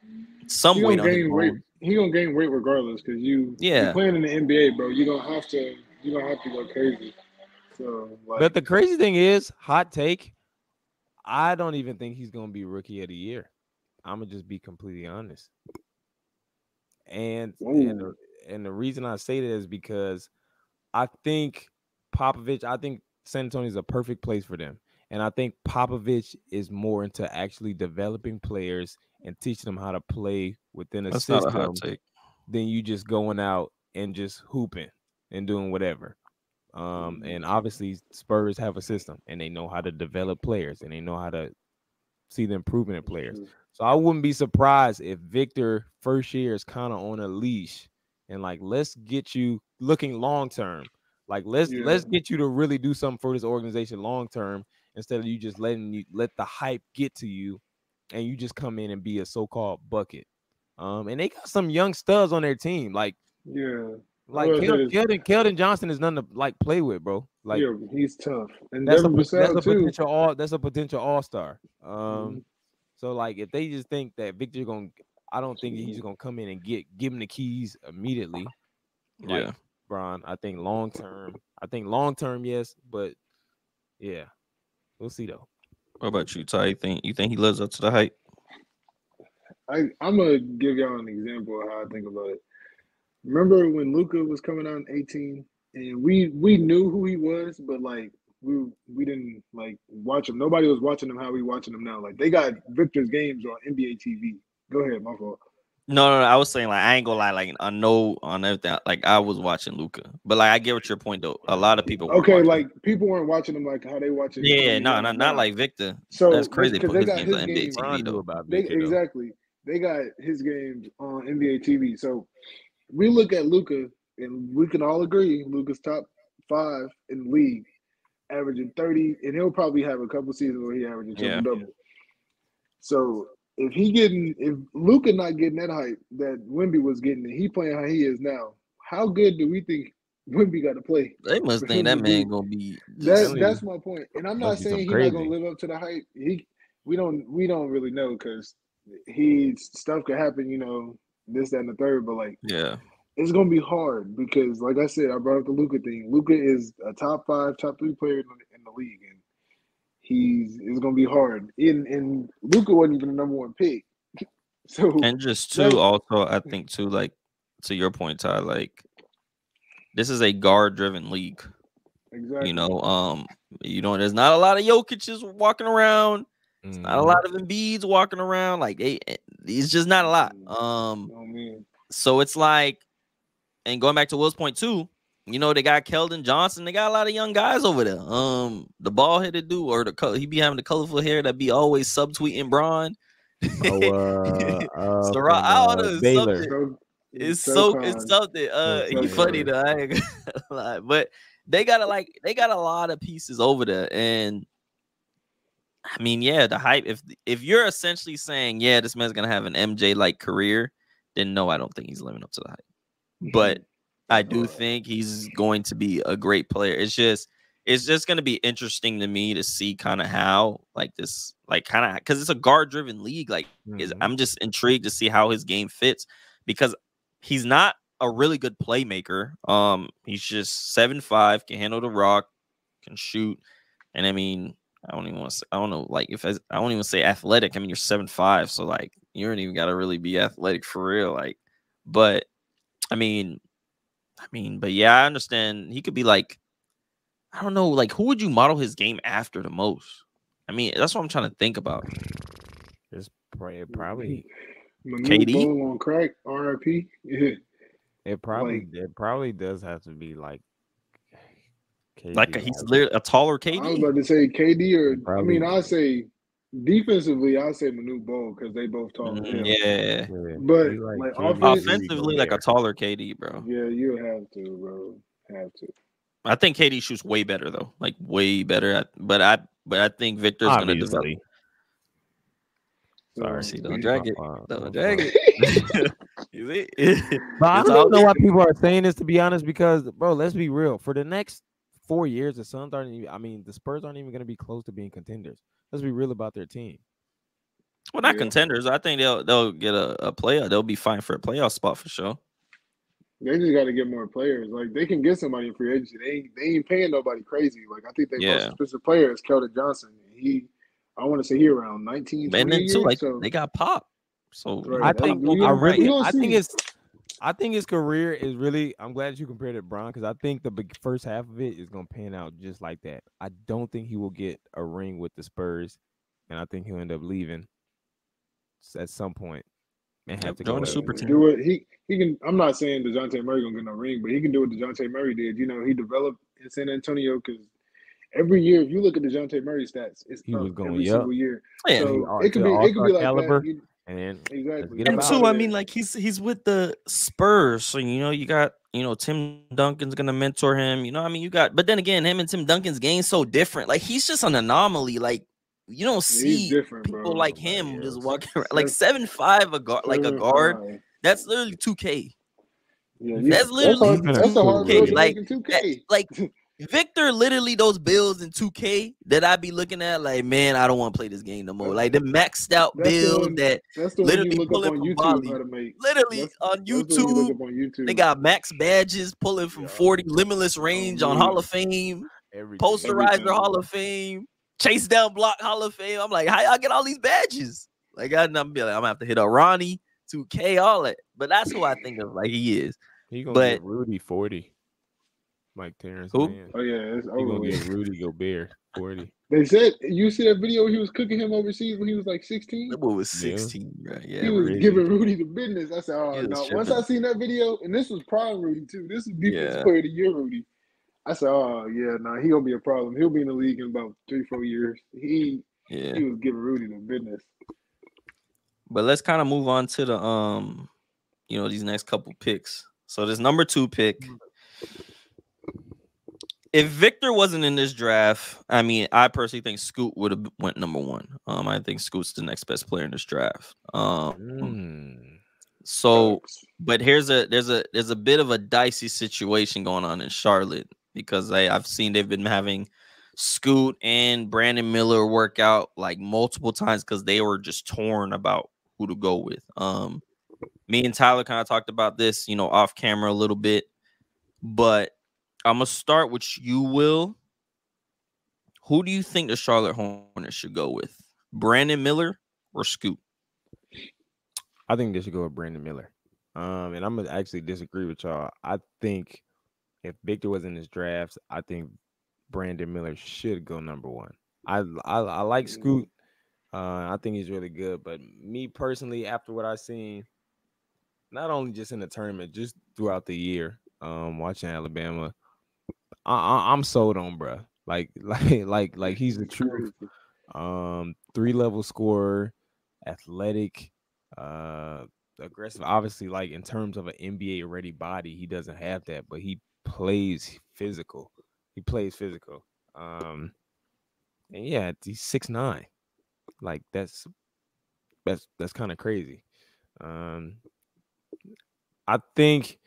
some He weight gonna on his gain weight. He gonna gain weight regardless because you Yeah. you're playing in the NBA, bro. You don't have to. You don't have to go crazy. So like, But the crazy thing is, hot take. I don't even think he's gonna be rookie of the year. I'm gonna just be completely honest. And and the, and the reason I say that is because I think Popovich. I think San Antonio is a perfect place for them, and I think Popovich is more into actually developing players and teaching them how to play within a That's a system take. than you just going out and just hooping and doing whatever. Um, and obviously Spurs have a system and they know how to develop players and they know how to see the improvement in players. So I wouldn't be surprised if Victor first year is kind of on a leash and like let's get you looking long term. Like let's let's get you to really do something for this organization long term instead of you just letting you let the hype get to you and you just come in and be a so-called bucket. Um, and they got some young studs on their team. Like yeah, like Well, Kel- Keldon, Keldon Johnson is nothing to like play with, bro. Like yeah, he's tough. And that's a, that's a potential all that's a potential all-star. Um Mhm. So like if they just think that Victor gonna I don't think he's gonna come in and get give him the keys immediately. Like Yeah. Bron. I think long term, I think long term, yes, but yeah. We'll see though. What about you, Ty? You think you think he lives up to the hype? I I'm gonna give y'all an example of how I think about it. Remember when Luka was coming out in 18, and we we knew who he was, but like we we didn't like watch them. Nobody was watching them how we watching them now. Like they got Victor's games on NBA TV. Go ahead, my fault. No, no, no, I was saying like I ain't gonna lie, like I know on everything. Like I was watching Luka, but like I get what your point though. A lot of people. Okay, like people weren't watching him like how they watching. yeah, no, no, not like Victor. So That's crazy. They because they his got games on NBA. TV. Though. about They, Victor though. exactly. They got his games on NBA TV. So we look at Luka, and we can all agree Luka's top five in the league, averaging 30, and he'll probably have a couple seasons where he averages Yeah. triple double. So if he getting if Luka not getting that hype that Wemby was getting, and he playing how he is now, how good do we think Wemby got to play? They must think that man gonna be. That's that's my point, and I'm not saying he's not gonna live up to the hype. He, we don't, we don't really know because he stuff could happen, you know, this, that, and the third. But like, yeah, it's gonna be hard because, like I said, I brought up the Luka thing. Luka is a top five, top three player in the, in the league, and he's it's gonna be hard. And and Luka wasn't even the number one pick, [LAUGHS] so and just That- too, also I think too, like to your point, Ty, like this is a guard-driven league. exactly, You know, um, you know, there's not a lot of Jokic's walking around. Not a Mhm. lot of Embiid's walking around. Like they, it's just not a lot. Mm. Um, Oh so it's like, and going back to Will's point too, you know, they got Keldon Johnson. They got a lot of young guys over there. Um, the ball headed dude or the co- he be having the colorful hair that be always subtweeting Braun. Oh, uh, [LAUGHS] uh, So, from, Ro- I don't uh, know, Baylor. something- It's so so it's something. Uh, so he funny though. I ain't gonna [LAUGHS] lie. But they got a like they got a lot of pieces over there, and I mean, yeah, the hype. If if you're essentially saying, yeah, this man's gonna have an MJ like career, then no, I don't think he's living up to the hype. But I do think he's going to be a great player. It's just it's just going to be interesting to me to see kind of how like this like kind of because it's a guard driven league like is Mhm. I'm just intrigued to see how his game fits because he's not a really good playmaker. Um, he's just seven five, can handle the rock, can shoot, and I mean, I don't even want to. Say, I don't know, like if I, I don't even say athletic. I mean, you're seven five, so like you don't even got to really be athletic for real. Like, but I mean, I mean, but yeah, I understand. He could be like, I don't know, like who would you model his game after the most? I mean, that's what I'm trying to think about. It's probably, probably Manute KD? On crack, RIP. Yeah. [LAUGHS] it probably Like- it probably does have to be like Like KD, he's literally a taller KD. I was about to say KD or I mean I say defensively I say Manute Bol because they both tall. as Mhm. Yeah. Yeah, But, he like, KD, Offensively, like a taller KD, bro. Yeah, you have to, bro. Have to. I think KD shoots way better though, like way better. At, but I, but I think Victor's gonna develop. obviously. Sorry, See, don't drag it. My fault, my Don't drag it. You? [LAUGHS] [LAUGHS] But I don't all even know why people are saying this to be honest, because bro, let's be real. For the next four years, the Suns aren't even I mean, the Spurs aren't even gonna be close to being contenders. Let's be real about their team. Well, not Yeah. contenders. I think they'll they'll get a, a playoff. They'll be fine for a playoff spot for sure. They just got to get more players. Like they can get somebody in free agency. They ain't, they ain't paying nobody crazy. Like I think they Yeah. most expensive player is Keldon Johnson. He, I want to say he around 19, And then a too, year, like so they got pop. So Right, I think I gonna- really I think it's I think his career is really I'm glad you compared it, Bron, because I think the big first half of it is gonna pan out just like that. I don't think he will get a ring with the Spurs, and I think he'll end up leaving at some point and have Yep, to join go the to- super team. do it. He he can. I'm not saying Dejounte Murray gonna get no ring, but he can do what Dejounte Murray did. You know, he developed in San Antonio because every year, if you look at Dejounte Murray stats, it's He up was going, every yup. single year. Yeah. So it could be it could all-star be like caliber. that. You- And exactly. get and about two, it. I mean, like he's he's with the Spurs, so you know you got you know Tim Duncan's gonna mentor him. You know, I mean, you got, but then again, him and Tim Duncan's game so different. Like he's just an anomaly. Like you don't see people bro. like Like, him yeah, just walking around like seven- seven five a guard, like a guard. five. That's literally two K. Yeah, That's literally hard, that's a hard two road K. to Like, 2K. That- like Victor, literally those bills in 2K that I be looking at, like, man, I don't want to play this game no more. Like the maxed out That's the bills one- that That's the literally you pulling from YouTube Bali. how to make. literally That's- on That's you YouTube on YouTube. they got max badges pulling from Yeah. 40 limitless range on. Hall of Fame, everything. posterizer Everything. Hall of Fame, chase down block Hall of Fame. I'm like, how y'all get all these badges? Like, I, I'm be like, I'm gonna have to hit a Ronnie, 2K, all that. But that's who I think of like he is. He gonna but- get Rudy 40. Like Terrence Who? Mann. Oh yeah, it's He over gonna get Rudy Gobert 40. [LAUGHS] They said you see that video he was cooking him overseas when he was like 16. That boy was Yeah. 16, right? Yeah, he was really. giving Rudy the business. I said, oh He was no. Once I seen that video, and this was prime Rudy too. This is defense Yeah. player of the year Rudy. I said, oh yeah, no, he gonna be a problem. He'll be in the league in about three, four years. He yeah. he was giving Rudy the business. But let's kind of move on to the um, you know, these next couple picks. So this number two pick. If Victor wasn't in this draft, I mean, I personally think Scoot would have went number one. Um, I think Scoot's the next best player in this draft. Um, Mm. so but here's a there's a there's a bit of a dicey situation going on in Charlotte because I, I've seen they've been having Scoot and Brandon Miller work out like multiple times because they were just torn about who to go with. Um, me and Tyler kind of talked about this, you know, off camera a little bit, but I'm gonna start with you, Will. Who do you think the Charlotte Hornets should go with? Brandon Miller or Scoot? I think they should go with Brandon Miller. Um, and I'm gonna actually disagree with y'all. I think if Victor was in this draft, I think Brandon Miller should go number one. I I, I like Scoot. Uh, I think he's really good. But me personally, after what I've seen, not only just in the tournament, just throughout the year, um, watching Alabama, I, I'm sold on bruh. Like [LAUGHS] like like like he's the truth. Um, three level scorer, athletic, uh, aggressive. Obviously, like in terms of an NBA ready body, he doesn't have that, but he plays physical. He plays physical. Um, and yeah, he's six nine. Like that's that's that's kind of crazy. Um, I think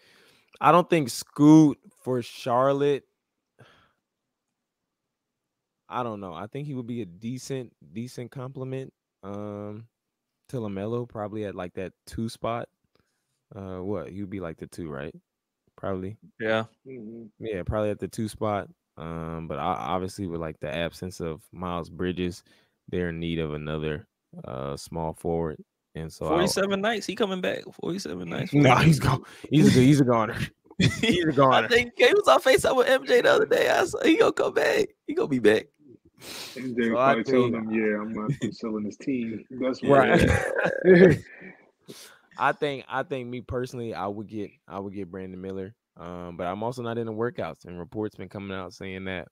I don't think Scoot for Charlotte. I don't know. I think he would be a decent, decent compliment um to Lamelo, probably at like that two spot. Uh what? He'd be like the two, right? Probably. Yeah. Mhm. Yeah, probably at the two spot. Um, but I, obviously with like the absence of Miles Bridges, they're in need of another uh small forward. And so I'll- 47 nights. He coming back. 47 nights. [LAUGHS] No, he's gone. He's a he's a goner. [LAUGHS] He's a I goner. think he was on FaceTime with MJ the other day. I saw he gonna come back. He gonna be back. MJ So I probably telling think- him, yeah, I'm not selling his team. That's Right. [LAUGHS] [LAUGHS] I think I think me personally, I would get I would get Brandon Miller. Um, but I'm also not in the workouts, and reports been coming out saying that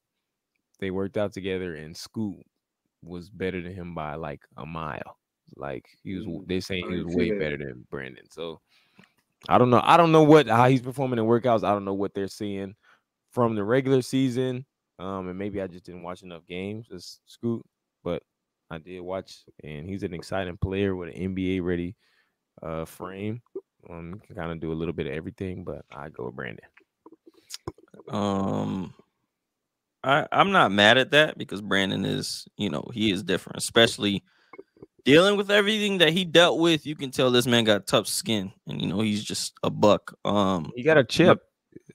they worked out together, and Scoot was better than him by like a mile. Like he was, Mm, they saying he was way better than Brandon. So I don't know. I don't know what how he's performing in workouts. I don't know what they're seeing from the regular season. Um, and maybe I just didn't watch enough games as Scoot, but I did watch, and he's an exciting player with an NBA ready uh frame. Um, can kind of do a little bit of everything, but I go with Brandon. Um, I I'm not mad at that because Brandon is, you know, he is different, especially dealing with everything that he dealt with. You can tell this man got tough skin, and you know he's just a buck. Um, He got a chip.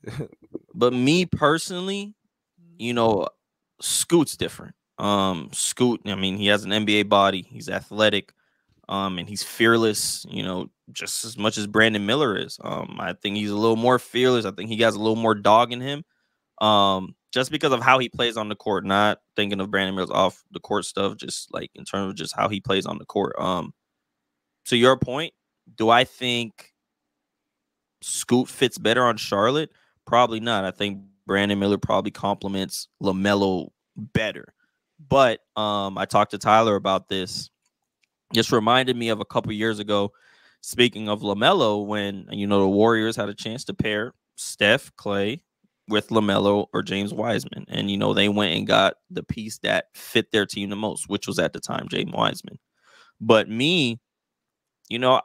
[LAUGHS] but me personally, you know, Scoot's different. Um, Scoot, I mean, he has an NBA body. He's athletic, um, and he's fearless. You know, just as much as Brandon Miller is. Um, I think he's a little more fearless. I think he has a little more dog in him. Um, just because of how he plays on the court, not thinking of Brandon Miller's off the court stuff, just like in terms of just how he plays on the court. Um, to your point, do I think Scoot fits better on Charlotte? Probably not. I think Brandon Miller probably complements LaMelo better. But um, I talked to Tyler about this. Just reminded me of a couple years ago. Speaking of LaMelo, when you know the Warriors had a chance to pair Steph Clay with LaMelo or James Wiseman, and you know they went and got the piece that fit their team the most, which was at the time James Wiseman. But me, you know,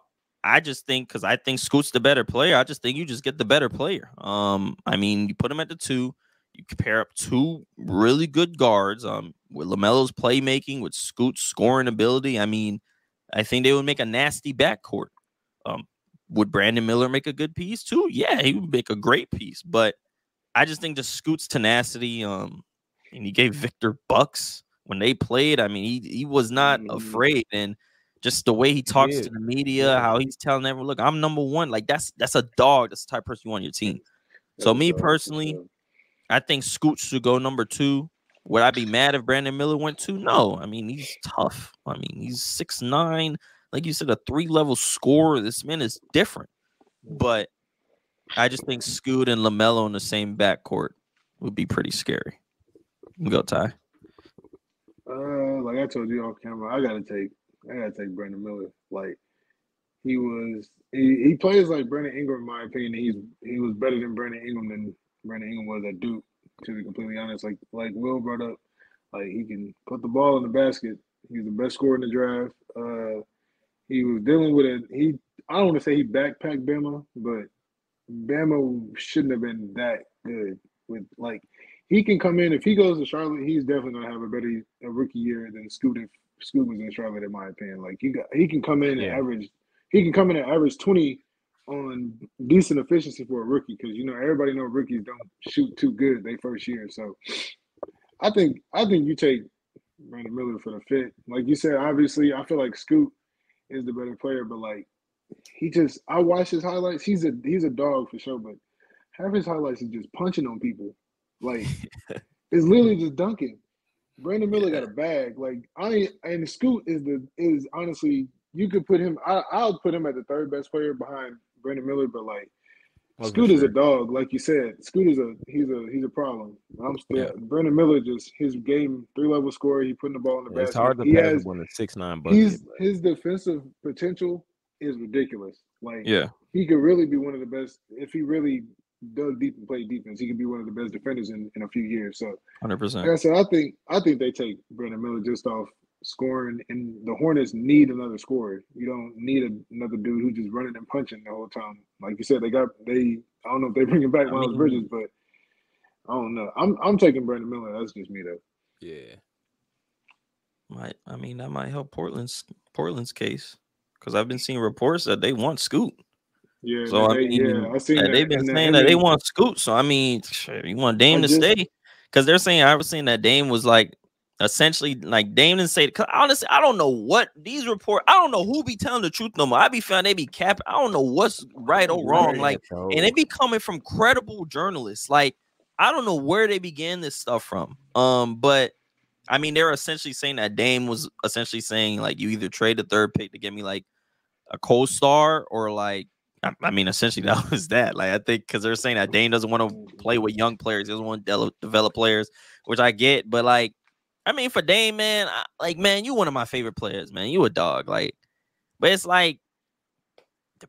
I just think because I think Scoot's the better player. I just think you just get the better player. Um, I mean, you put him at the two, you pair up two really good guards. Um, with Lamelo's playmaking, with Scoot's scoring ability. I mean, I think they would make a nasty backcourt. Um, would Brandon Miller make a good piece too? Yeah, he would make a great piece. But I just think the Scoot's tenacity. Um, and he gave Victor Bucks when they played. I mean, he he was not Mhm. afraid and just the way he talks to the media, how he's telling everyone, "Look, I'm number one." Like that's that's a dog. That's the type of person you want on your team. So me personally. I think Scoot should go number two. Would I be mad if Brandon Miller went two? No. I mean, he's tough. I mean, he's six nine. Like you said, a three level scorer. This man is different. But I just think Scoot and Lamelo in the same backcourt would be pretty scary. Go Ty. Uh, like I told you off camera, I gotta take, I gotta take Brandon Miller. Like he was, he, he plays like Brandon Ingram, in my opinion. He's he was better than Brandon Ingram than Brandon Ingram was at Duke. To be completely honest, like like Will brought up, like he can put the ball in the basket. He's the best scorer in the draft. Uh, he was dealing with a he. I don't want to say he backpacked Bama, but Bama shouldn't have been that good. With like, he can come in if he goes to Charlotte, he's definitely gonna have a better a rookie year than Scoot Scoot was in Charlotte, in my opinion. Like he got he can come in Yeah. and average he can come in and average twenty on decent efficiency for a rookie because you know everybody know rookies don't shoot too good they first year. So I think I think you take Brandon Miller for the fit. Like you said, obviously I feel like Scoot is the better player, but like he just I watch his highlights. He's a he's a dog for sure, but half his highlights is just punching on people. Like [LAUGHS] it's literally just dunking. Brandon Miller got a bag. Like I and Scoot is the is honestly you could put him. I I'll put him at the third best player behind Brandon Miller, but like Scoot is a dog, like you said. Scoot is a he's a he's a problem. I'm still Yeah. Brandon Miller just his game three level scorer. He putting the ball in the Yeah, it's hard to he pass has on a six nine bucket. he's but- his defensive potential is ridiculous. Like Yeah. he could really be one of the best if he really dug deep and played defense. He could be one of the best defenders in, in a few years. So Hundred like percent. I said, I think I think they take Brandon Miller just off scoring, and the Hornets need another scorer. You don't need a, another dude who's just running and punching the whole time. Like you said, they got they. I don't know if they bringing back I Miles mean- Bridges, but I don't know. I'm I'm taking Brandon Miller. That's just me though. yeah. Might I mean that might help Portland's Portland's case. Because I've been seeing reports that they want Scoot. Yeah. So I mean, yeah, I seen Yeah, they've been and saying him that they and- want Scoot. So I mean, shit, you want Dame I to just- stay? Because they're saying I was saying that Dame was like essentially like Dame didn't say. Cause honestly, I don't know what these report. I don't know who be telling the truth no more. I be found they be cap. I don't know what's right or wrong. Like, and it it be coming from credible journalists. Like, I don't know where they began this stuff from. Um, but I mean, they're essentially saying that Dame was essentially saying like you either trade the third pick to get me like a co-star or like I, mean essentially [LAUGHS] that was that. Like I think because they're saying that Dame doesn't want to play with young players, he doesn't want to develop players, which I get. But like, I mean, for Dame, man, I, like man, you one of my favorite players, man. You a dog, like, but it's like.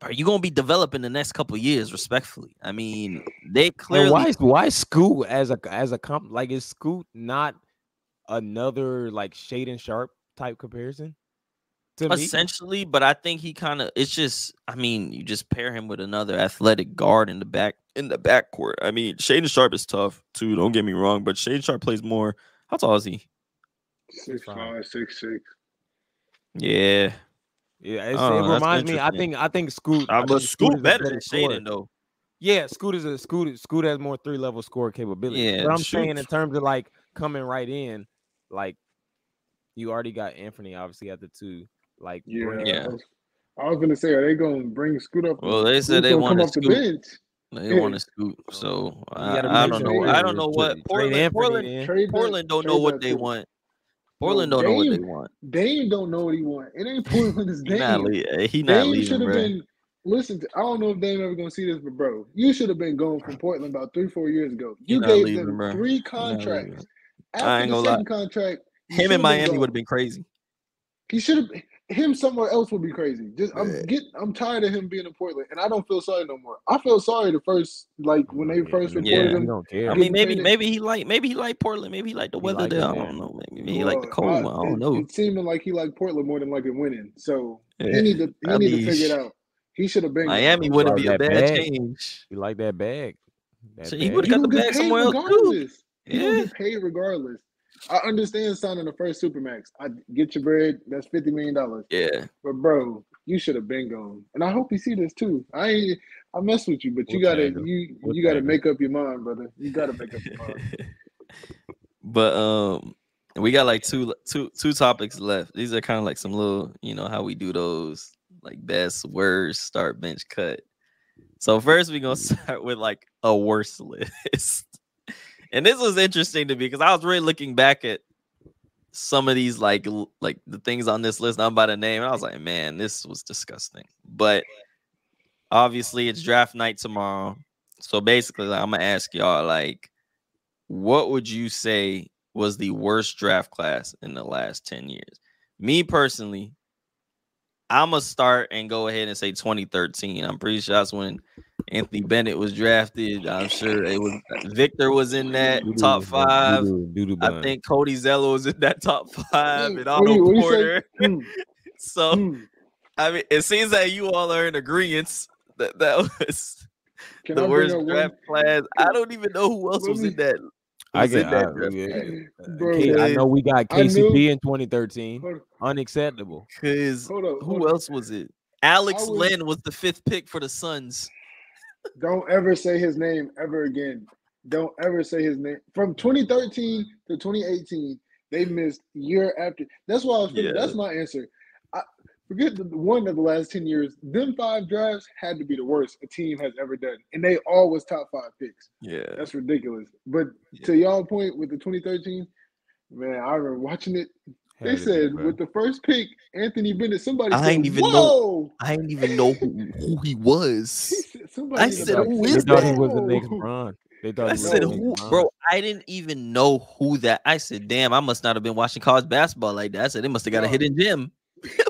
Are you gonna be developing the next couple years, respectfully? I mean, they clearly why is why Scoot as a as a comp like is Scoot not another like Shaedon Sharpe type comparison. To me, essentially, but I think he kind of it's just I mean, you just pair him with another athletic guard in the back in the backcourt. I mean, Shaedon Sharpe is tough too, don't get me wrong, but Shaedon Sharpe plays more. How tall is he? Six Five. five, six six. Yeah. yeah, it's, it reminds me. I think I think Scoot. I I but think Scoot is better than scorer. Shaedon though. Yeah, Scoot is a Scoot. Scoot has more three level score capability. Yeah, but I'm shoot. saying in terms of like coming right in, like you already got Anthony obviously at the two. Like Yeah. bring- Yeah. I was, I was gonna say, are they gonna bring Scoot up? Well, they said Scoot they want to wanted come off the bench. They want to [LAUGHS] scoot, so I, I don't know. I don't know what Trade Portland. Anthony Portland, in. Trade that- Portland don't know what they want. Portland don't know what they want. Dame don't know what he want. It ain't Portland. It's [LAUGHS] He not, Dame. le- eh, he not Dame leaving, should have bro. been. Listen, to, I don't know if Dame ever gonna see this, but bro, you should have been going from Portland about three, four years ago. You gave leaving, them bro. three contracts. After I ain't gonna lie. second contract, Him shoulda in Miami would have been crazy. He should have. Him somewhere else would be crazy. Just I'm Yeah. get. I'm tired of him being in Portland, and I don't feel sorry no more. I feel sorry the first, like when they Yeah, first we reported Yeah. don't- him. don't care. I mean, maybe traded. maybe he like maybe he like Portland. Maybe he like the weather there. I don't know. Maybe he like the Well, cold. I, don't it, know. It seemed like he liked Portland more than like it winning. So Yeah. he need to he I need to figure it out. He should have been Miami gone. wouldn't Sorry, be a bad bag. change. You like that bag? That So he would've You got the bag somewhere else, too. regardless. You gonna Yeah. get paid regardless. I understand signing the first supermax. I get your bread. That's fifty million dollars. Yeah. But bro, you should have been gone. And I hope you see this too. I ain't, I mess with you, but you gotta you We'll you gotta make up your mind, brother. You gotta make up your mind. [LAUGHS] but um we got like two two two topics left. These are kind of like some little, you know, how we do those like best worst start bench cut. So first we're gonna [LAUGHS] start with like a worst list. And this was interesting to me because I was really looking back at some of these like like the things on this list I'm about to name, and I was like, man, this was disgusting. But obviously it's draft night tomorrow. So basically, like, I'm gonna ask y'all like, what would you say was the worst draft class in the last 10 years? Me personally, I'm gonna start and go ahead and say 2013. I'm pretty sure that's when Anthony Bennett was drafted. I'm sure it was Victor was in that top five. I think Cody Zeller was in that top five, and Otto you- what do you say? Porter. Hmm, [LAUGHS] So hmm. I mean, it seems that you all are in agreement that that [LAUGHS] was Can the I worst up one? draft class. I don't even know who else was in that. I get. that I, yeah, Bro, K- I know we got KCP knew- in 2013. Hold, Unacceptable. Because hold hold who up. else was it? Alex I was- Lynn was the fifth pick for the Suns. Don't ever say his name ever again. Don't ever say his name. From 2013 to 2018, they missed year after. That's why I was. Yeah. That's my answer. I, forget the the one of the last 10 years. Them five drafts had to be the worst a team has ever done, and they all was top five picks. Yeah. That's ridiculous. But Yeah. to y'all point with the 2013, man, I remember watching it. They Had said bro. with the first pick, Anthony Bennett. Somebody I said, ain't even know- I didn't even know who, who he [LAUGHS] He was. said- somebody I said, back who they is thought he was the next "Whoa." Bron. They thought I said, who, bro? I didn't even know who that. I said, damn, I must not have been watching college basketball like that. I said, they must have got a No. hidden gem. [LAUGHS]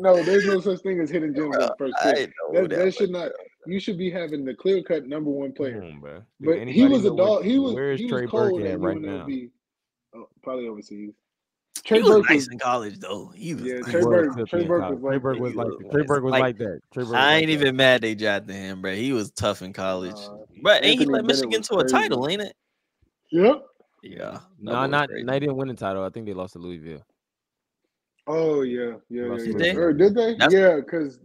No, there's no such thing as hidden gems at first pick. didn't know That, that that should not. You should be having the clear cut number one player. On, bro. But he was a dog. He was. Where is Trey Burke at at right now? UNLV. Oh, probably overseas. He Trey was Burke nice was. in college though. He was. Yeah, nice. Trey Burke- Trey Burke was like Trey Burke that. was like was that. Trey Burke was like- like that. Trey Burke was I like ain't that. even mad they drafted him, bro. He was tough in college. Uh, but ain't he led Michigan to a crazy. title, ain't it? Yep. Yeah. No, that not crazy. they didn't win the title. I think they lost to Louisville. Oh yeah, yeah, Lost yeah. yeah. Did they? Or did they? That's- yeah, because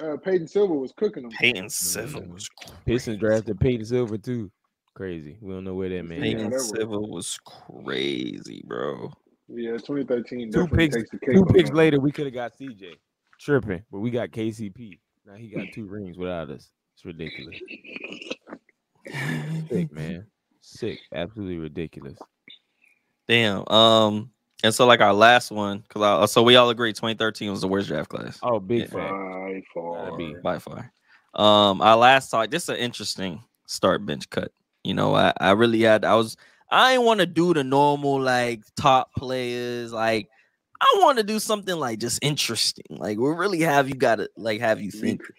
uh, Peyton Siva was cooking them. Peyton Siva was Pistons crazy. drafted Peyton Siva too. Crazy. We don't know where that man. Yeah, is. Peyton that was- was crazy, bro. Yeah, 2013 Two picks. takes the cake. Two on picks that. later, we could have got CJ. Tripping, but we got KCP. Now he got two rings without us. It's ridiculous. Sick, man. Sick. Absolutely ridiculous. Damn. Um, and so like our last one, because so we all agree 2013 was the worst draft class Oh, big Yeah. By far. Be. by far. Um, our last talk, this is an interesting start bench cut. You know, I, I really had I was I didn't want to do the normal like top players. Like I want to do something like just interesting. Like we really have you gotta like have you think. cr-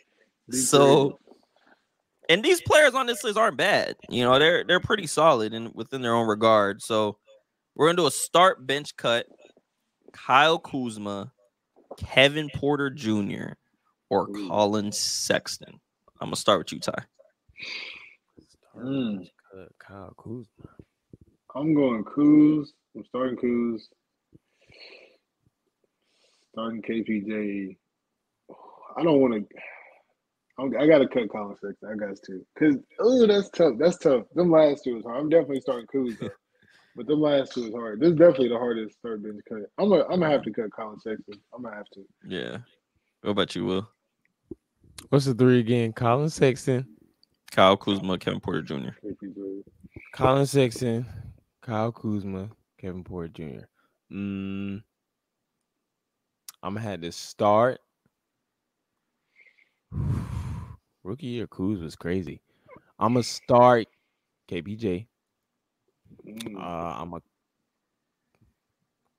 be So and these players on this list aren't bad. You know, they're they're pretty solid and within their own regard. So we're gonna do a start bench cut Kyle Kuzma, Kevin Porter Jr., or Ooh. Colin Sexton? I'm gonna start with you, Ty. Mm. Cut Kyle Kuzma. I'm going Kuz. I'm starting Kuz. Starting KPJ. I don't want to. [SIGHS] I got to cut Colin Sexton. I got to. Because, oh, that's tough. That's tough. Them last two is hard. I'm definitely starting Kuz, though. But the last two is hard. This is definitely the hardest third bench cut. I'm gonna, I'm gonna have to cut Colin Sexton. I'm going to have to. Yeah. What about you, Will? What's the three again? Colin Sexton, Kyle Kuzma, Kevin Porter Jr. KPJ. Colin Sexton, Kyle Kuzma, Kevin Porter Jr. Mm, I'm gonna have to start. [SIGHS] Rookie year Kuz was crazy. I'm gonna start KPJ. Mm. Uh, I'm a.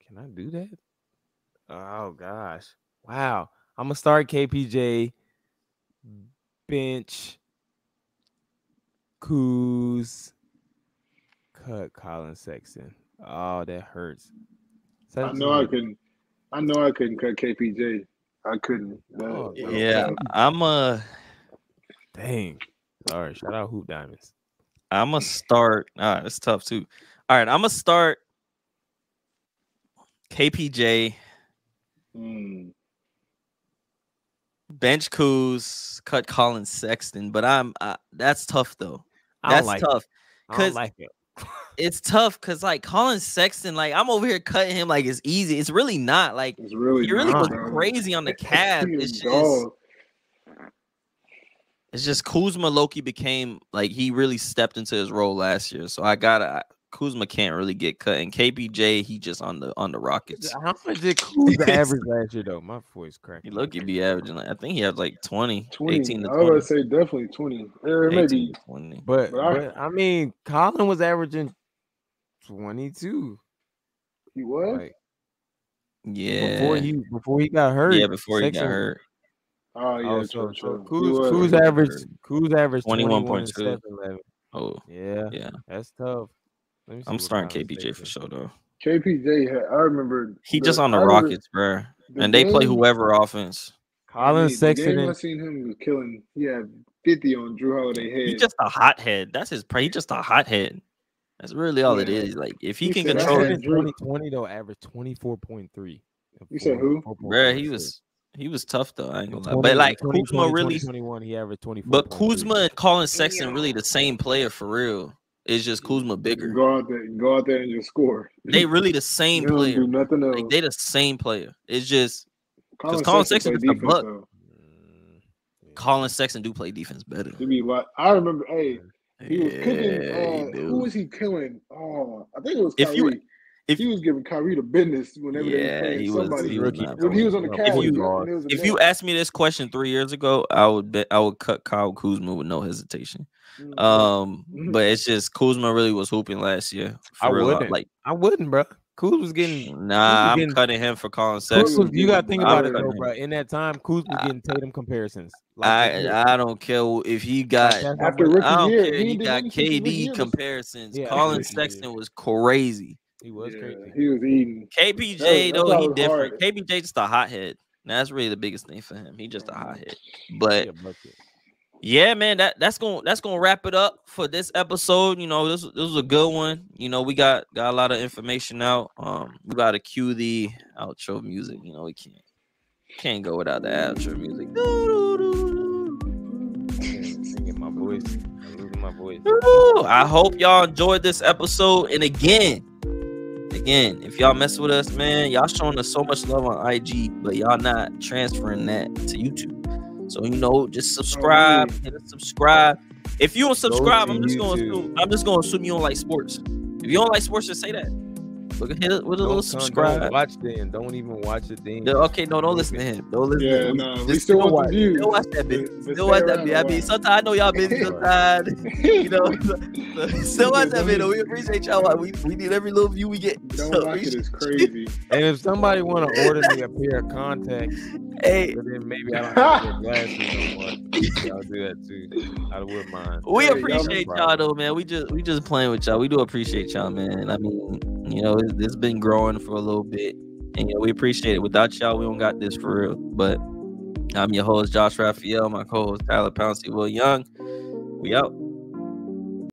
Can I do that? Oh gosh! Wow! I'm gonna start KPJ. Bench. Kuz. Cut Colin Sexton. Oh, that hurts. I know I couldn't. I know I couldn't cut KPJ. I couldn't. Oh, Yeah. I'm a Dang. Sorry. Shout out Hoop Diamonds. I'm gonna start. All right, it's tough too. All right, I'm gonna start KPJ, Mm. bench Kuz, cut Colin Sexton, but I'm uh, that's tough though. I don't That's like tough. It. I 'cause- don't like it. [LAUGHS] It's tough because like Colin Sexton, like I'm over here cutting him like it's easy. It's really not. Like It's really he really not, was bro. crazy on the cab. He It's [LAUGHS] just dog. It's just Kuzma Loki became like he really stepped into his role last year. So I gotta I- Kuzma can't really get cut. And KPJ, he just on the on the Rockets. How much did [LAUGHS] Kuz average last year though? My voice He cracking. Loki be averaging. Like, I think he had like 20, 20. 18 to I was about 20. to say definitely 20. Or 18 maybe to 20. But, But I- but I mean, Colin was averaging 22. he was. Like, Yeah. before he before he got hurt. yeah, before he got hurt. Oh, oh yeah, Oh, true, so, so true. He Kuz, was. Kuz averaged Kuz averaged 21.2. 21.2. 11. Oh, Yeah, yeah. that's tough. Let me see I'm starting Colin KPJ for sure though. KPJ had. I remember. He just on the I remember Rockets, bro. the And they play whoever offense. Colin the Sexton I and seen him was killing. He had 50 on Jrue Holiday head. He just a hothead. That's his play. He just a hothead. That's really all it Yeah. is. Like if he He can control had it, 2020 though average 24.3. and You said who? 4.4 bro, he assists. was he was tough though. I ain't gonna lie. But like 2020, Kuzma really 2021, he averaged 24. but Kuzma and Colin Sexton really the same player for real. It's just Kuzma bigger. Go out there, go out there and just score. They really the [LAUGHS] same They don't player. do nothing else. Like they the same player. It's just Colin, Colin Sexton Sexton play is the buck. though. Mm. Colin Sexton do play defense better. He be like, I remember. Hey, he was Yeah, cooking. he Uh, do. who was he killing? Oh, I think it was If Kyrie. you- if- he was giving Kyrie the business whenever they Yeah, was playing he was- somebody. he was Rookie. when he was on the If Cavs, you- and it was a If you asked me this question three years ago, I would bet I would cut Kyle Kuzma with no hesitation. Mhm. Um, Mhm. [LAUGHS] but it's just Kuzma really was hooping last year. I real. wouldn't. Like, I wouldn't, bro. Kuz was getting. nah, I'm getting- cutting him for Colin Kuz Sexton. was, you got to think I'm about it though, bro. In that time, Kuz was getting Tatum comparisons. Like. I I don't care if he got. Like, that's how After much- rookie I don't year, care. he He got even see rookie KD comparisons. Yeah, Colin Sexton was crazy. He was Yeah, crazy. He was eating. KPJ That- though, that he was different. hard. KPJ just a hothead. That's really the biggest thing for him. He just a hothead. But yeah, man, that that's gonna that's gonna wrap it up for this episode. You know, this this was a good one. You know, we got got a lot of information out. Um, we got to cue the outro music. You know, we can't can't go without the outro music. Singing [LAUGHS] my voice. I'm losing my voice. Woo! I hope y'all enjoyed this episode. And again, again, if y'all mess with us, man, y'all showing us so much love on IG, but y'all not transferring that to YouTube. So you know, just subscribe, hit a subscribe. If you don't subscribe, to I'm just gonna YouTube. assume I'm just gonna assume you don't like sports. If you don't like sports, just say that. Look, at it with a little Don't, don't subscribe. watch then. Don't even watch it then. Yeah, Okay, no, don't listen to him. Don't listen Yeah, to him. no, we Just still still watch, the views. still watch that bitch. But- but Still watch that around bitch. a I mean, sometimes I know y'all busy sometimes. [LAUGHS] you know, [LAUGHS] still watch that video. We appreciate y'all. We, we need every little view we get. Don't So watch it. It's crazy. [LAUGHS] And if somebody want to order me a pair of contacts, Hey, then maybe I don't have to wear glasses no more, I'll do that too. I wouldn't mind. we Hey, appreciate y'all though, man. We just we just playing with y'all. We do appreciate y'all, man. I mean, you know, it's, it's been growing for a little bit. And yeah, we appreciate it. Without y'all, we don't got this for real. But I'm your host, Josh Raphael, my co-host Tyler Pouncey Will Young. We out.